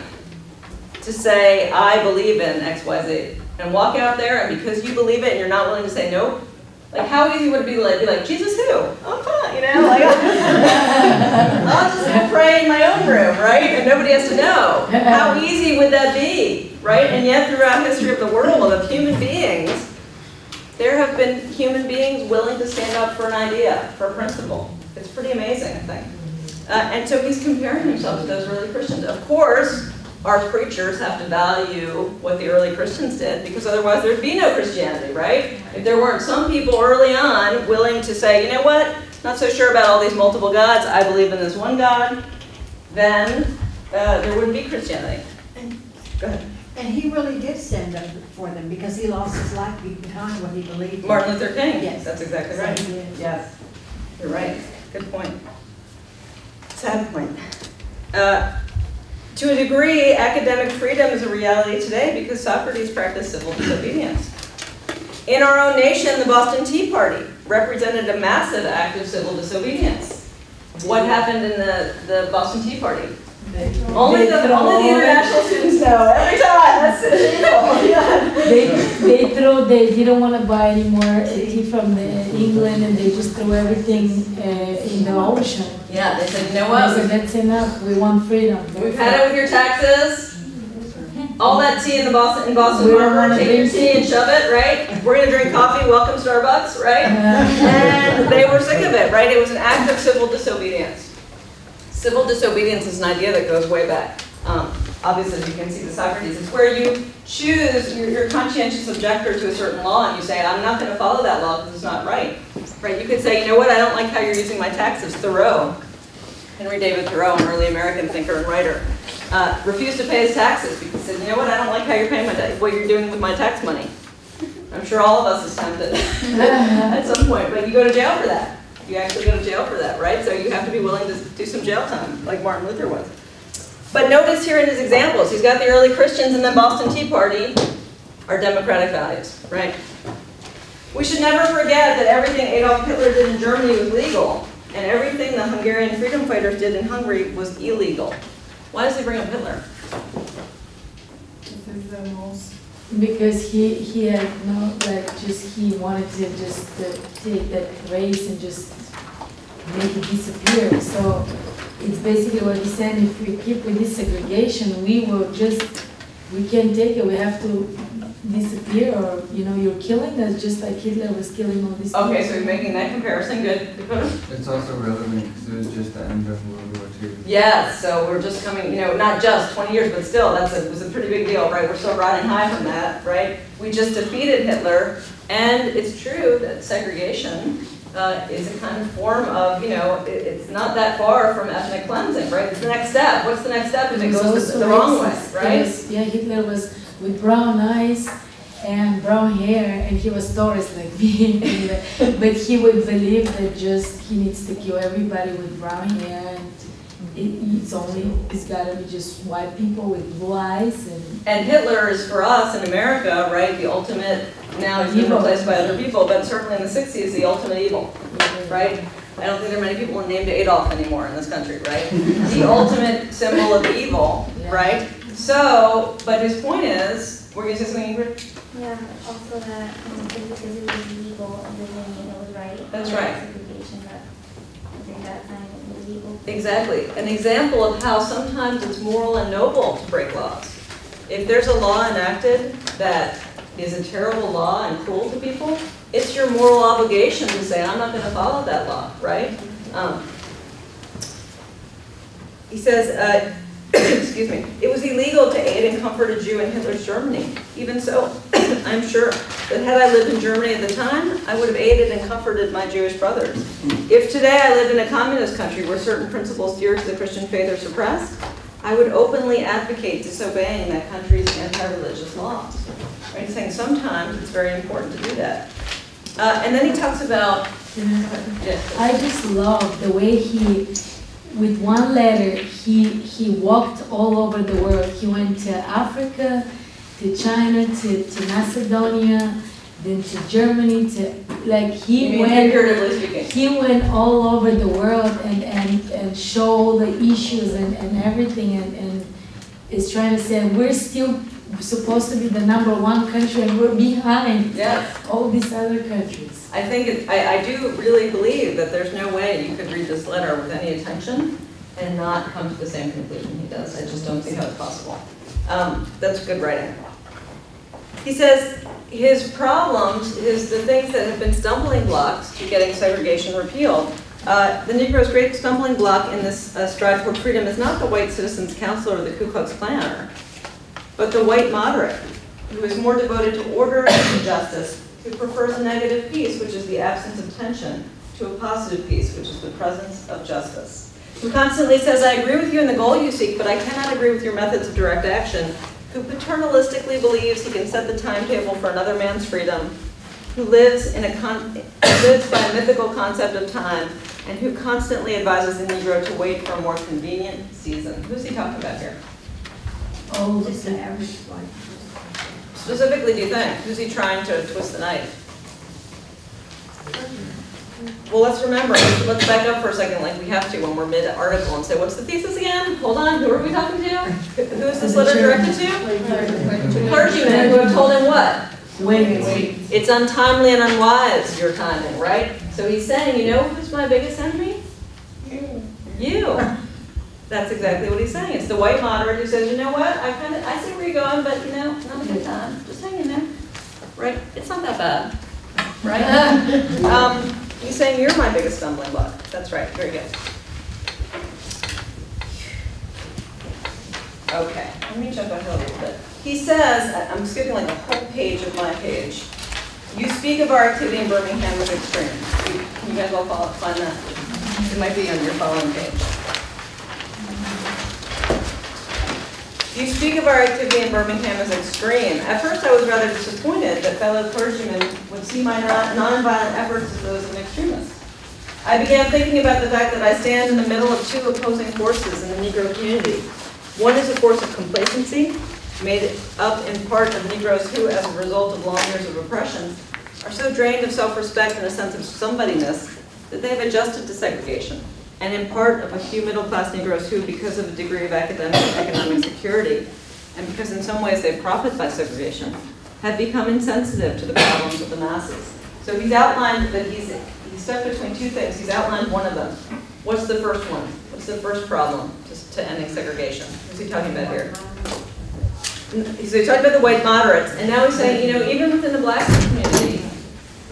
Speaker 1: to say, I believe in X, Y, Z. And walk out there, and because you believe it and you're not willing to say nope, like, how easy would it be to like, be like, Jesus who? I'm fine, you know? Like, I'll just pray in my own room, right? And nobody has to know. How easy would that be, right? And yet, throughout history of the world, of human beings, there have been human beings willing to stand up for an idea, for a principle. It's pretty amazing, I think. Uh, and so he's comparing himself to those early Christians. Of course, our preachers have to value what the early Christians did because otherwise there'd be no Christianity, right? If there weren't some people early on willing to say, you know what, not so sure about all these multiple gods, I believe in this one God, then uh, there wouldn't be Christianity. Go ahead.
Speaker 3: And he really did stand up for them because he lost his life behind what he believed in.
Speaker 1: Martin Luther King,
Speaker 3: Yes.
Speaker 1: that's exactly
Speaker 3: So
Speaker 1: right.
Speaker 3: he.
Speaker 1: Yes, you're right, good point. Sad point. Uh, To a degree, academic freedom is a reality today because Socrates practiced civil disobedience. In our own nation, the Boston Tea Party represented a massive act of civil disobedience. What happened in the, the Boston Tea Party? Only the, only the international students know, every time, that's illegal, yeah.
Speaker 7: They, they throw, they didn't wanna buy any more tea from the England and they just threw everything, uh, in the ocean.
Speaker 1: Yeah, they said, you know
Speaker 7: They said, that's enough, we want freedom.
Speaker 1: We've had it with your taxes. All that tea in the Boston, in Boston
Speaker 7: We
Speaker 1: Harbor, take your tea and shove it, right? We're gonna drink coffee, welcome Starbucks, right?
Speaker 7: Uh,
Speaker 1: And they were sick of it, right? It was an act of civil disobedience. Civil disobedience is an idea that goes way back. Um, obviously, you can see the Socrates, where you choose, you're, you're conscientious objector to a certain law, and you say, I'm not gonna follow that law because it's not right. Right, you could say, you know what, I don't like how you're using my taxes, Thoreau. Henry David Thoreau, an early American thinker and writer, uh, refused to pay his taxes because he said, you know what, I don't like how you're paying my, what you're doing with my tax money. I'm sure all of us has tempted at some point, but you go to jail for that. You actually go to jail for that, right? So you have to be willing to do some jail time, like Martin Luther was. But notice here in his examples, he's got the early Christians and the Boston Tea Party are democratic values, right? We should never forget that everything Adolf Hitler did in Germany was legal, and everything the Hungarian freedom fighters did in Hungary was illegal. Why does he bring up Hitler?
Speaker 14: This is the most,
Speaker 7: Because he, he had no, like, just, he wanted to just take that race and just make it disappear. So it's basically what he's saying, if we keep with this segregation, we will just, we can't take it, we have to disappear or, you know, you're killing us just like Hitler was killing all these people.
Speaker 1: Okay, so you're making that comparison, good.
Speaker 16: It's also relevant because it was just the end of World War II.
Speaker 1: Yes, so we're just coming, you know, not just 20 years, but still, that's a, was a pretty big deal, right? We're still riding high from that, right? We just defeated Hitler, and it's true that segregation uh, is a kind of form of, you know, it, it's not that far from ethnic cleansing, right? It's the next step. What's the next step if it goes the, the wrong way, right?
Speaker 7: Yes, Yeah, Hitler was with brown eyes and brown hair, and he was Taurus like me. Uh, but he would believe that just he needs to kill everybody with brown hair, and it, it's only it's gotta be just white people with blue eyes and.
Speaker 1: And Hitler is for us in America, right, the ultimate, now he's been replaced by other people, but certainly in the 60s, the ultimate evil, right? I don't think there are many people named Adolf anymore in this country, right? The ultimate symbol of evil, right? So, but his point is, were you say something, Ingrid?
Speaker 11: Yeah, also that, um, because it was doesn't mean it was right.
Speaker 1: That's right.
Speaker 11: Segregation, that, at that time it was illegal.
Speaker 1: Exactly. An example of how sometimes it's moral and noble to break laws. If there's a law enacted that is a terrible law and cruel to people, it's your moral obligation to say, I'm not gonna follow that law, right? Um, He says, uh, excuse me, it was illegal to aid and comfort a Jew in Hitler's Germany. Even so, I'm sure that had I lived in Germany at the time, I would have aided and comforted my Jewish brothers. If today I lived in a communist country where certain principles dear to the Christian faith are suppressed, I would openly advocate disobeying that country's anti-religious laws. Right, he's saying sometimes it's very important to do that. Uh, and then he talks about, yes,
Speaker 7: I just love the way he, with one letter, he, he walked all over the world. He went to Africa, to China, to, to Macedonia, then to Germany, to, like, he went, he went all over the world and, and, and show all the issues and, and everything and, and is trying to say, we're still supposed to be the number one country and we're behind
Speaker 1: Yes.
Speaker 7: all these other countries.
Speaker 1: I think, it- I, I do really believe that there's no way you could read this letter with any attention and not come to the same conclusion he does. I just don't see how it's possible. Um, that's good writing. He says his problems, his, the things that have been stumbling blocks to getting segregation repealed, uh, the Negro's great stumbling block in this uh, stride for freedom is not the white Citizens Council or the Ku Klux Klaner, but the white moderate, who is more devoted to order and to justice, who prefers a negative peace, which is the absence of tension, to a positive peace, which is the presence of justice. Who constantly says, I agree with you in the goal you seek, but I cannot agree with your methods of direct action. Who paternalistically believes he can set the timetable for another man's freedom. Who lives in a con- lives by a mythical concept of time, and who constantly advises the Negro to wait for a more convenient season. Who's he talking about here?
Speaker 7: Oh,
Speaker 3: Just
Speaker 7: the
Speaker 3: average white.
Speaker 1: Specifically, do you think? Who's he trying to twist the knife? well, let's remember, let's back up for a second, like we have to when we're mid-article and say, what's the thesis again? Hold on, who are we talking to? Who is this letter directed to? To clergymen who have told him what?
Speaker 7: Wait, wait.
Speaker 1: It's untimely and unwise, your timing, right? So he's saying, you know who's my biggest enemy? You. You. That's exactly what he's saying. It's the white moderate who says, you know what, I kind of, I see where you're going, but you know, not a good time. Just hang in there. Right? It's not that bad. Right? Um, he's saying you're my biggest stumbling block. That's right. Very good. Okay, let me jump ahead a little bit. He says, I'm skipping like a whole page of my page. You speak of our activity in Birmingham as extreme. Can you guys all follow, find that? It might be on your following page. You speak of our activity in Birmingham as extreme. At first, I was rather disappointed that fellow clergymen would see my nonviolent efforts as those of an extremist. I began thinking about the fact that I stand in the middle of two opposing forces in the Negro community. One is a force of complacency, made up in part of Negroes who, as a result of long years of oppression, are so drained of self-respect and a sense of somebodyness that they have adjusted to segregation, and in part of a few middle-class Negroes who, because of a degree of academic economic security, and because in some ways they profit by segregation, have become insensitive to the problems of the masses. So he's outlined that he's, he's stuck between two things. He's outlined one of them. What's the first one? What's the first problem to, to ending segregation? What's he talking about here? So he talked about the white moderates, and now he's saying, you know, even within the black community,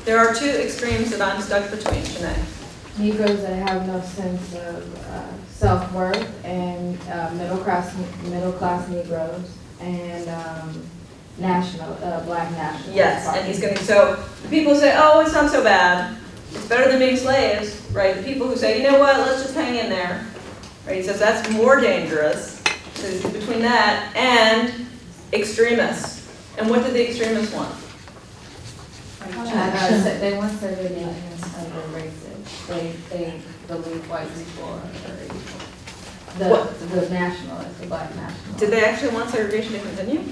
Speaker 1: there are two extremes that I'm stuck between, Shanae.
Speaker 17: Negroes that have no sense of uh, self-worth and uh, middle class, middle class Negroes and um, national, uh, black nationalists.
Speaker 1: Yes, and he's gonna, so the people say, oh, it's not so bad, it's better than being slaves, right? The people who say, you know what, let's just hang in there, right? He says that's more dangerous, so he's between that and extremists. And what do the extremists want?
Speaker 17: Uh, They want segregation under races. They, they believe white people are equal. The, the nationalists, the black nationalists.
Speaker 1: Did they actually want segregation to continue?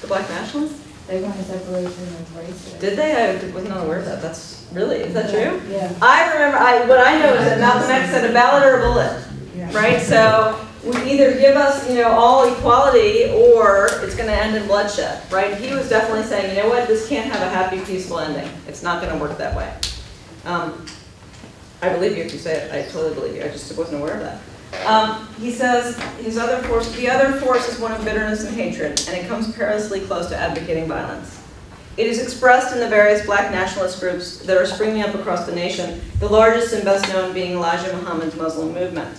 Speaker 1: The black nationalists?
Speaker 17: They want a separation of races.
Speaker 1: Did they? I wasn't aware of that. That's, really, is that true?
Speaker 17: Yeah.
Speaker 1: I remember, I, what I know is that Malcolm X said a ballot or a bullet, right? So we either give us, you know, all equality or it's gonna end in bloodshed, right? He was definitely saying, you know what, this can't have a happy, peaceful ending. It's not gonna work that way. Um, I believe you if you say it, I totally believe you, I just wasn't aware of that. Um, he says his other force, the other force is one of bitterness and hatred, and it comes perilously close to advocating violence. It is expressed in the various black nationalist groups that are springing up across the nation, the largest and best known being Elijah Muhammad's Muslim movement.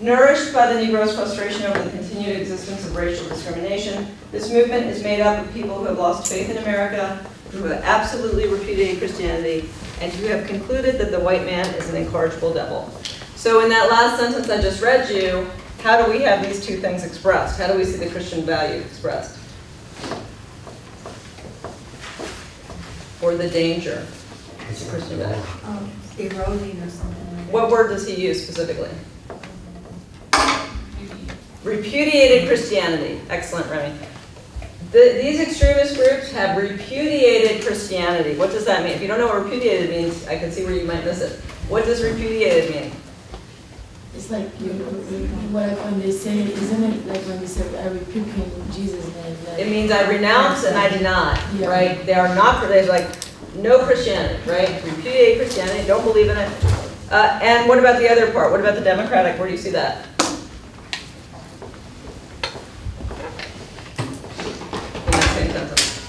Speaker 1: Nourished by the Negro's frustration over the continued existence of racial discrimination, this movement is made up of people who have lost faith in America, who have absolutely repudiated Christianity, and you have concluded that the white man is an incorrigible devil. So in that last sentence I just read you, how do we have these two things expressed? How do we see the Christian value expressed? Or the danger to Christian value?
Speaker 3: Um, Eroding or something like.
Speaker 1: What word does he use specifically? Repudiated Christianity. Excellent, Remy. The, these extremist groups have repudiated Christianity. What does that mean? If you don't know what repudiated means, I can see where you might miss it. What does repudiated mean?
Speaker 7: It's like you, what when they say, isn't it like when they say, I rebuke in Jesus' name? like-
Speaker 1: It means I renounce and I deny,
Speaker 7: Yeah.
Speaker 1: right? They are not, they're like, no Christianity, right? Repudiate Christianity, don't believe in it. Uh, and what about the other part? What about the democratic? Where do you see that? In that same sentence.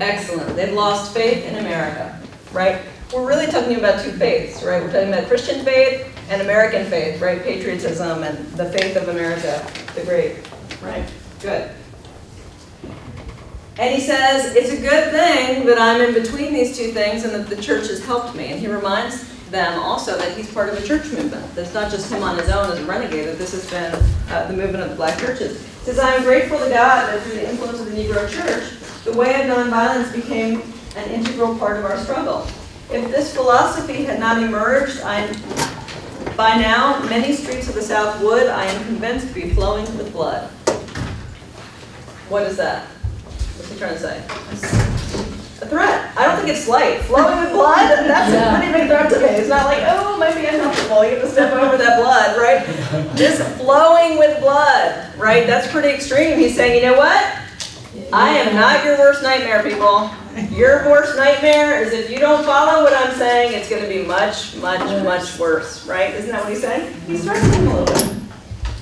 Speaker 1: Excellent. They've lost faith in America, right? We're really talking about two faiths, right? We're talking about Christian faith and American faith, right? Patriotism and the faith of America, the great, right? Good. And he says, it's a good thing that I'm in between these two things and that the church has helped me. And he reminds them also that he's part of a church movement. That's not just him on his own as a renegade, that this has been uh, the movement of the black churches. He says, I'm grateful to God that through the influence of the Negro church, the way of nonviolence became an integral part of our struggle. If this philosophy had not emerged, I'm, by now, many streets of the South would, I am convinced, be flowing with blood. What is that? What's he trying to say? A threat. I don't think it's slight. Flowing with blood, that's
Speaker 7: Yeah.
Speaker 1: a pretty big threat to me. It's not like, oh, might be uncomfortable, you have to step over that blood, right? Just flowing with blood, right? That's pretty extreme. He's saying, you know what? I am not your worst nightmare, people. Your worst nightmare is if you don't follow what I'm saying, it's gonna be much, much, much worse, right? Isn't that what he's saying? He's threatening him a little bit.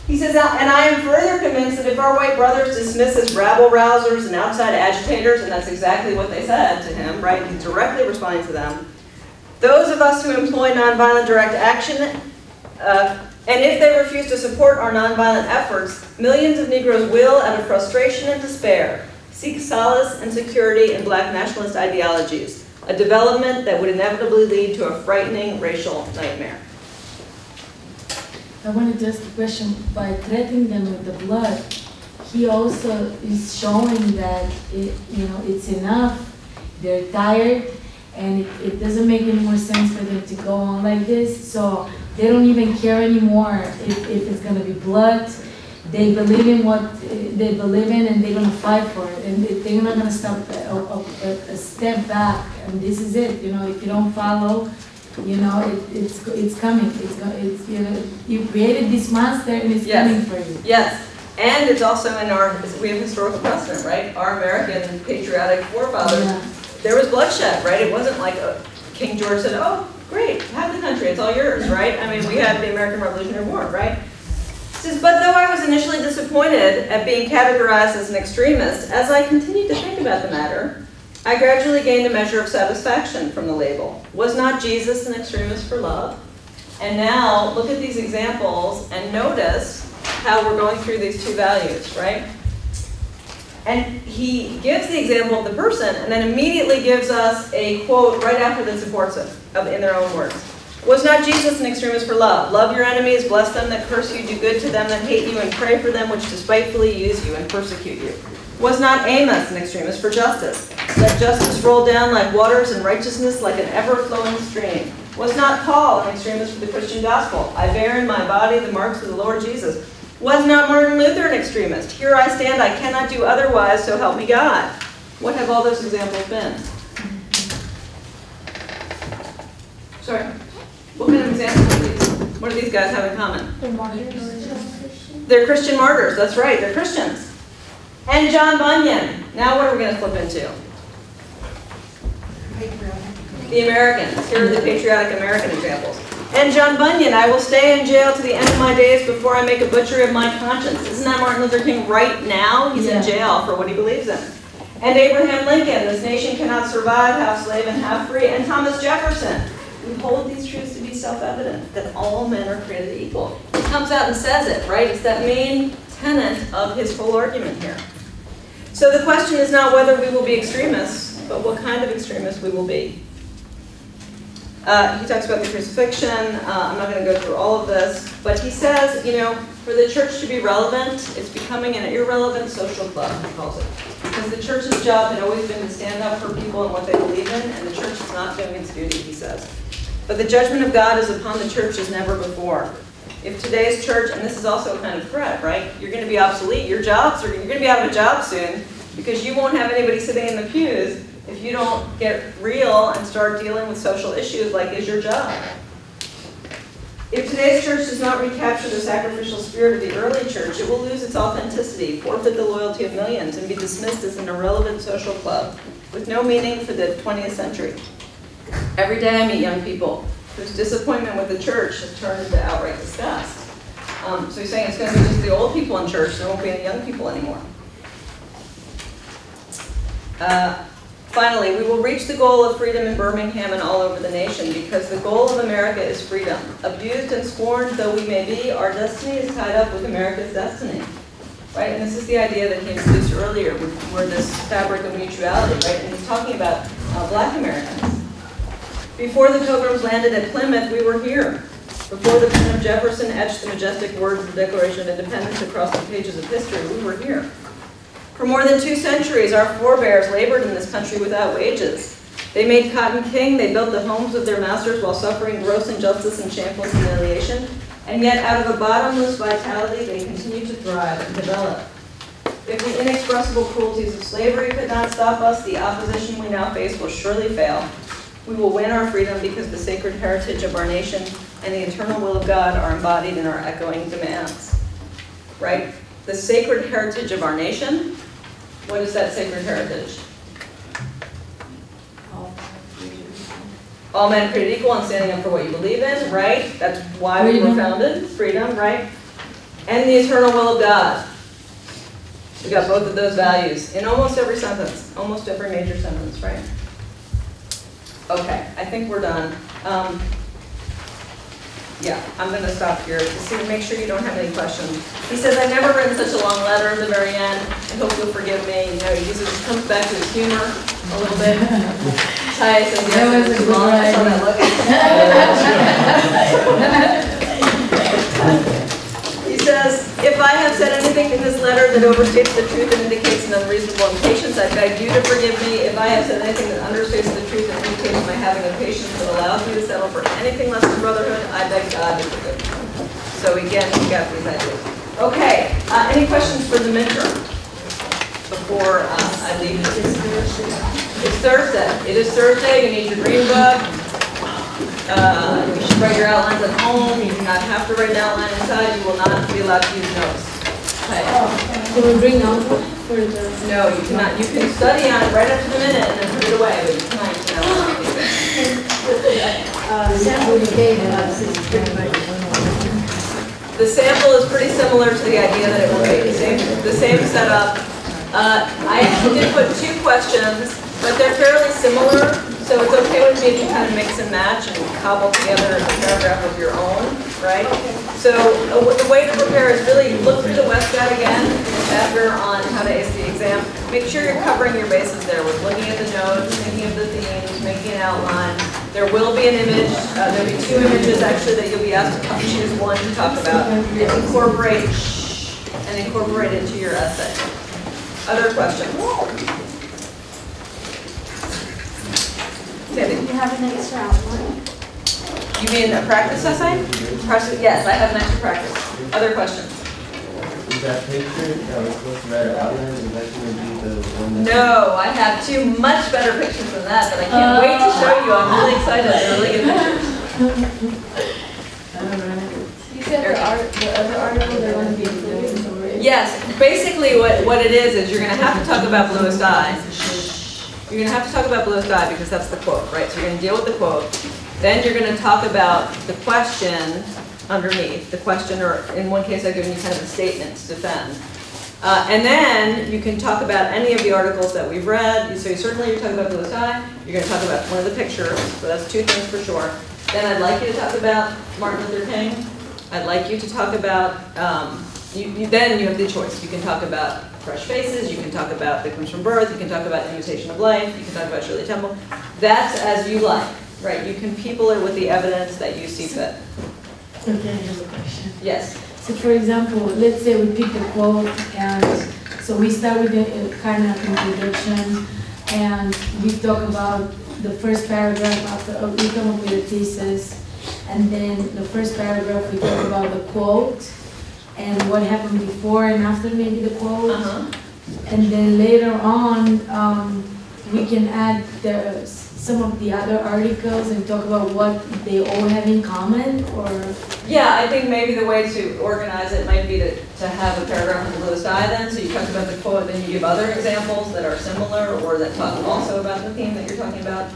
Speaker 1: He says, and I am further convinced that if our white brothers dismiss as rabble rousers and outside agitators, and that's exactly what they said to him, right? He's directly responding to them. Those of us who employ nonviolent direct action, uh, and if they refuse to support our nonviolent efforts, millions of Negroes will, out of frustration and despair, seek solace and security in black nationalist ideologies, a development that would inevitably lead to a frightening racial nightmare.
Speaker 7: I wanted to ask a question, by threatening them with the blood, he also is showing that it, you know, it's enough, they're tired, and it, it doesn't make any more sense for them to go on like this, so they don't even care anymore if, if it's gonna be blood. They believe in what uh, they believe in and they're gonna fight for it, and they- they're not gonna stop a, a, a- a step back, and this is it, you know, if you don't follow, you know, it, it's, it's coming, it's, it's, you know, you created this monster and it's
Speaker 1: Yes.
Speaker 7: coming for you.
Speaker 1: Yes, and it's also in our, we have historical precedent, right? Our American patriotic forefathers,
Speaker 7: Yeah.
Speaker 1: there was bloodshed, right? It wasn't like uh, King George said, oh, great, have the country, it's all yours, right? I mean, we had the American Revolutionary War, right? Says, but though I was initially disappointed at being categorized as an extremist, as I continued to think about the matter, I gradually gained a measure of satisfaction from the label. Was not Jesus an extremist for love? And now, look at these examples and notice how we're going through these two values, right? And he gives the example of the person and then immediately gives us a quote right after that supports it, in their own words. Was not Jesus an extremist for love? Love your enemies, bless them that curse you, do good to them that hate you, and pray for them which despitefully use you and persecute you. Was not Amos an extremist for justice? Let justice roll down like waters and righteousness like an ever-flowing stream. Was not Paul an extremist for the Christian gospel? I bear in my body the marks of the Lord Jesus. Was not Martin Luther an extremist? Here I stand, I cannot do otherwise, so help me God. What have all those examples been? Sorry, what kind of examples are these? What do these guys have in common? They're martyrs. They're Christian martyrs, that's right, they're Christians. And John Bunyan. Now what are we going to flip into? The Americans. Here are the patriotic American examples. And John Bunyan, I will stay in jail to the end of my days before I make a butchery of my conscience. Isn't that Martin Luther King right now? He's in jail for what he believes in. And Abraham Lincoln, this nation cannot survive half slave and half free. And Thomas Jefferson, we hold these truths to be self-evident, that all men are created equal. He comes out and says it, right? It's that main tenet of his whole argument here. So the question is not whether we will be extremists, but what kind of extremists we will be. Uh, he talks about the crucifixion. Uh, I'm not going to go through all of this, but he says, you know, for the church to be relevant, it's becoming an irrelevant social club, he calls it. Because the church's job had always been to stand up for people and what they believe in, and the church is not doing its duty, he says. But the judgment of God is upon the church as never before. If today's church, and this is also a kind of threat, right? You're going to be obsolete. Your jobs are, you're going to be out of a job soon because you won't have anybody sitting in the pews if you don't get real and start dealing with social issues like is your job. If today's church does not recapture the sacrificial spirit of the early church, it will lose its authenticity, forfeit the loyalty of millions, and be dismissed as an irrelevant social club with no meaning for the 20th century. Every day I meet young people whose disappointment with the church has turned into outright disgust. Um, so he's saying it's going to be just the old people in church, there won't be any young people anymore. Uh, Finally, we will reach the goal of freedom in Birmingham and all over the nation because the goal of America is freedom. Abused and scorned though we may be, our destiny is tied up with America's destiny. Right? And this is the idea that he introduced earlier, where this fabric of mutuality, right? And he's talking about uh, black Americans. Before the Pilgrims landed at Plymouth, we were here. Before the pen of Jefferson etched the majestic words of the Declaration of Independence across the pages of history, we were here. For more than two centuries, our forebears labored in this country without wages. They made cotton king, they built the homes of their masters while suffering gross injustice and shameful humiliation, and yet out of a bottomless vitality, they continued to thrive and develop. If the inexpressible cruelties of slavery could not stop us, the opposition we now face will surely fail. We will win our freedom because the sacred heritage of our nation and the eternal will of God are embodied in our echoing demands. Right? The sacred heritage of our nation, what is that sacred heritage? All men created equal and standing up for what you believe in, right? That's why we were founded, freedom, right? And the eternal will of God. We got both of those values in almost every sentence, almost every major sentence, right? Okay, I think we're done. Um, yeah, I'm gonna stop here to see, make sure you don't have any questions. He says, I've never written such a long letter at the very end. I hope you'll forgive me. You know, he uses, comes back to his humor a little bit. Ty says,
Speaker 7: That was
Speaker 1: yes,
Speaker 7: a
Speaker 1: it's
Speaker 7: good
Speaker 1: long, I saw that look. If I have said anything in this letter that overstates the truth and indicates an unreasonable impatience, I beg you to forgive me. If I have said anything that understates the truth and indicates my having a patience that allows me to settle for anything less than brotherhood, I beg God to forgive me. So again, we got these ideas. Okay, uh, any questions for the mentor before uh, I leave? It's Thursday. It is Thursday. You need your green book. Uh, You should write your outlines at home. You do not have to write an outline inside. You will not be allowed to use notes. Okay.
Speaker 7: Can we bring for the?
Speaker 1: No, you cannot. You can study on it right up to the minute and then put it away, but you cannot.
Speaker 3: Uh, sample you gave us is pretty much.
Speaker 1: The sample is pretty similar to the idea that it will be, the same, the same setup. Uh, I actually did put two questions, but they're fairly similar, so it's okay with me if you kind of mix and match and cobble together a paragraph of your own, right? So uh, the way to prepare is really look through the Westcott again, chapter on how to ace the exam. Make sure you're covering your bases there with looking at the notes, thinking of the themes, making an outline. There will be an image, uh, there'll be two images actually that you'll be asked to choose one to talk about and incorporate, and incorporate into your essay. Other questions? Sandy?
Speaker 2: You have an extra outline?
Speaker 1: You mean a practice essay? Practice- Yes, I have an extra practice. Other questions?
Speaker 10: Is that picture that was supposed to write an outline, is that gonna be the one that?
Speaker 1: No, I have two much better pictures than that that I can't wait to show you. I'm really excited. They're really good pictures.
Speaker 17: You said the art, the other article, they're gonna be included, so we're.
Speaker 1: Yes, basically what, what it is, is you're gonna have to talk about bluest eye. You're gonna have to talk about bluest eye because that's the quote, right? So you're gonna deal with the quote. Then you're gonna talk about the question underneath, the question, or in one case, I've given you kind of a statement to defend. Uh, and then you can talk about any of the articles that we've read. So you certainly you're talking about bluest eye, you're gonna talk about one of the pictures, so that's two things for sure. Then I'd like you to talk about Martin Luther King. I'd like you to talk about, um, you, you, then you have the choice. You can talk about Fresh Faces, you can talk about Victims from Birth, you can talk about Imitation of Life, you can talk about Shirley Temple. That's as you like, right? You can people it with the evidence that you see fit.
Speaker 7: Okay, I have a question.
Speaker 1: Yes.
Speaker 7: So for example, let's say we pick a quote and, so we start with a kind of introduction and we talk about the first paragraph after, we come up with a thesis. And then the first paragraph, we talk about the quote and what happened before and after maybe the quote.
Speaker 1: Uh-huh.
Speaker 7: And then later on, um, we can add the, some of the other articles and talk about what they all have in common or?
Speaker 1: Yeah, I think maybe the way to organize it might be to, to have a paragraph on the bluest eye then, so you talk about the quote, then you give other examples that are similar or that talk also about the theme that you're talking about.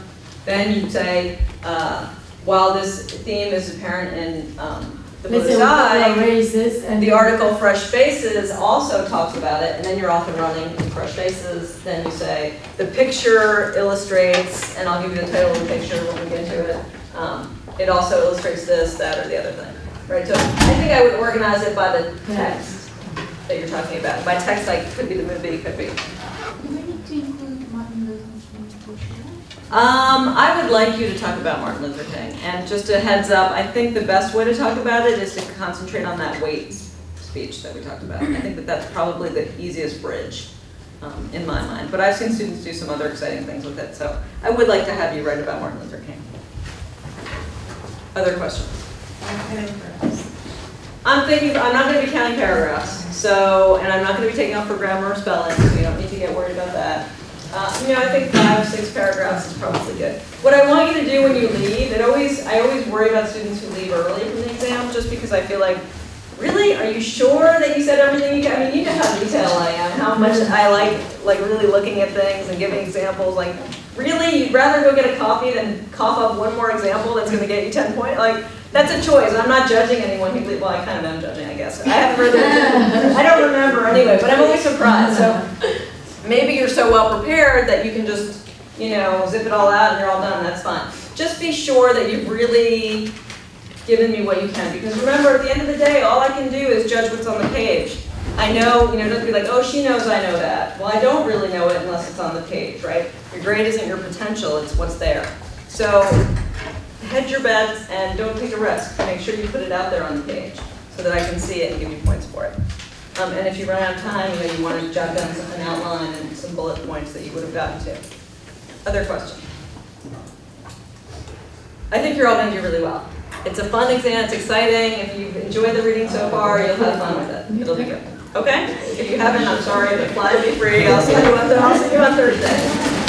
Speaker 1: Then you say, uh, while this theme is apparent in, um, the
Speaker 7: Let's say
Speaker 1: bluest
Speaker 7: we talk about
Speaker 1: eye,
Speaker 7: and.
Speaker 1: the article Fresh Faces also talks about it, and then you're off and running in Fresh Faces. Then you say, the picture illustrates, and I'll give you the title of the picture when we get to it. Um, It also illustrates this, that, or the other thing, right? So I think I would organize it by the text that you're talking about. By text, like, could be the movie, could be.
Speaker 11: Do we need to include Martin Luther King's portrait?
Speaker 1: Um, I would like you to talk about Martin Luther King, and just a heads up, I think the best way to talk about it is to concentrate on that wait speech that we talked about. I think that that's probably the easiest bridge, um, in my mind, but I've seen students do some other exciting things with it, so I would like to have you write about Martin Luther King. Other questions? I'm thinking, I'm not gonna be counting paragraphs, So, and I'm not gonna be taking off for grammar or spelling, so you don't need to get worried about that. Uh, you know, I think five, or six paragraphs is probably good. What I want you to do when you leave, it always, I always worry about students who leave early from the exam, just because I feel like, really, are you sure that you said everything you? I mean, you know how detailed I am, how much I like, like really looking at things and giving examples, like, really, you'd rather go get a coffee than cough up one more example that's gonna get you ten point, like, that's a choice, I'm not judging anyone who, leave- well, I kind of am judging, I guess. I haven't read it, I don't remember anyway, but I'm always surprised, so maybe you're so well prepared that you can just, you know, zip it all out and you're all done, that's fine. Just be sure that you've really given me what you can, because remember, at the end of the day, all I can do is judge what's on the page. I know, you know, don't be like, oh, she knows I know that. Well, I don't really know it unless it's on the page, right? Your grade isn't your potential, it's what's there. So hedge your bets and don't take a risk. Make sure you put it out there on the page so that I can see it and give you points for it. Um, and if you run out of time, you know, you want to jot down some- an outline and some bullet points that you would have gotten to. Other questions? I think you're all going to do really well. It's a fun exam, it's exciting. If you've enjoyed the reading so far, you'll have fun with it. It'll be good. Okay? If you haven't, I'm sorry, but fly be free. I'll see you on, I'll see you on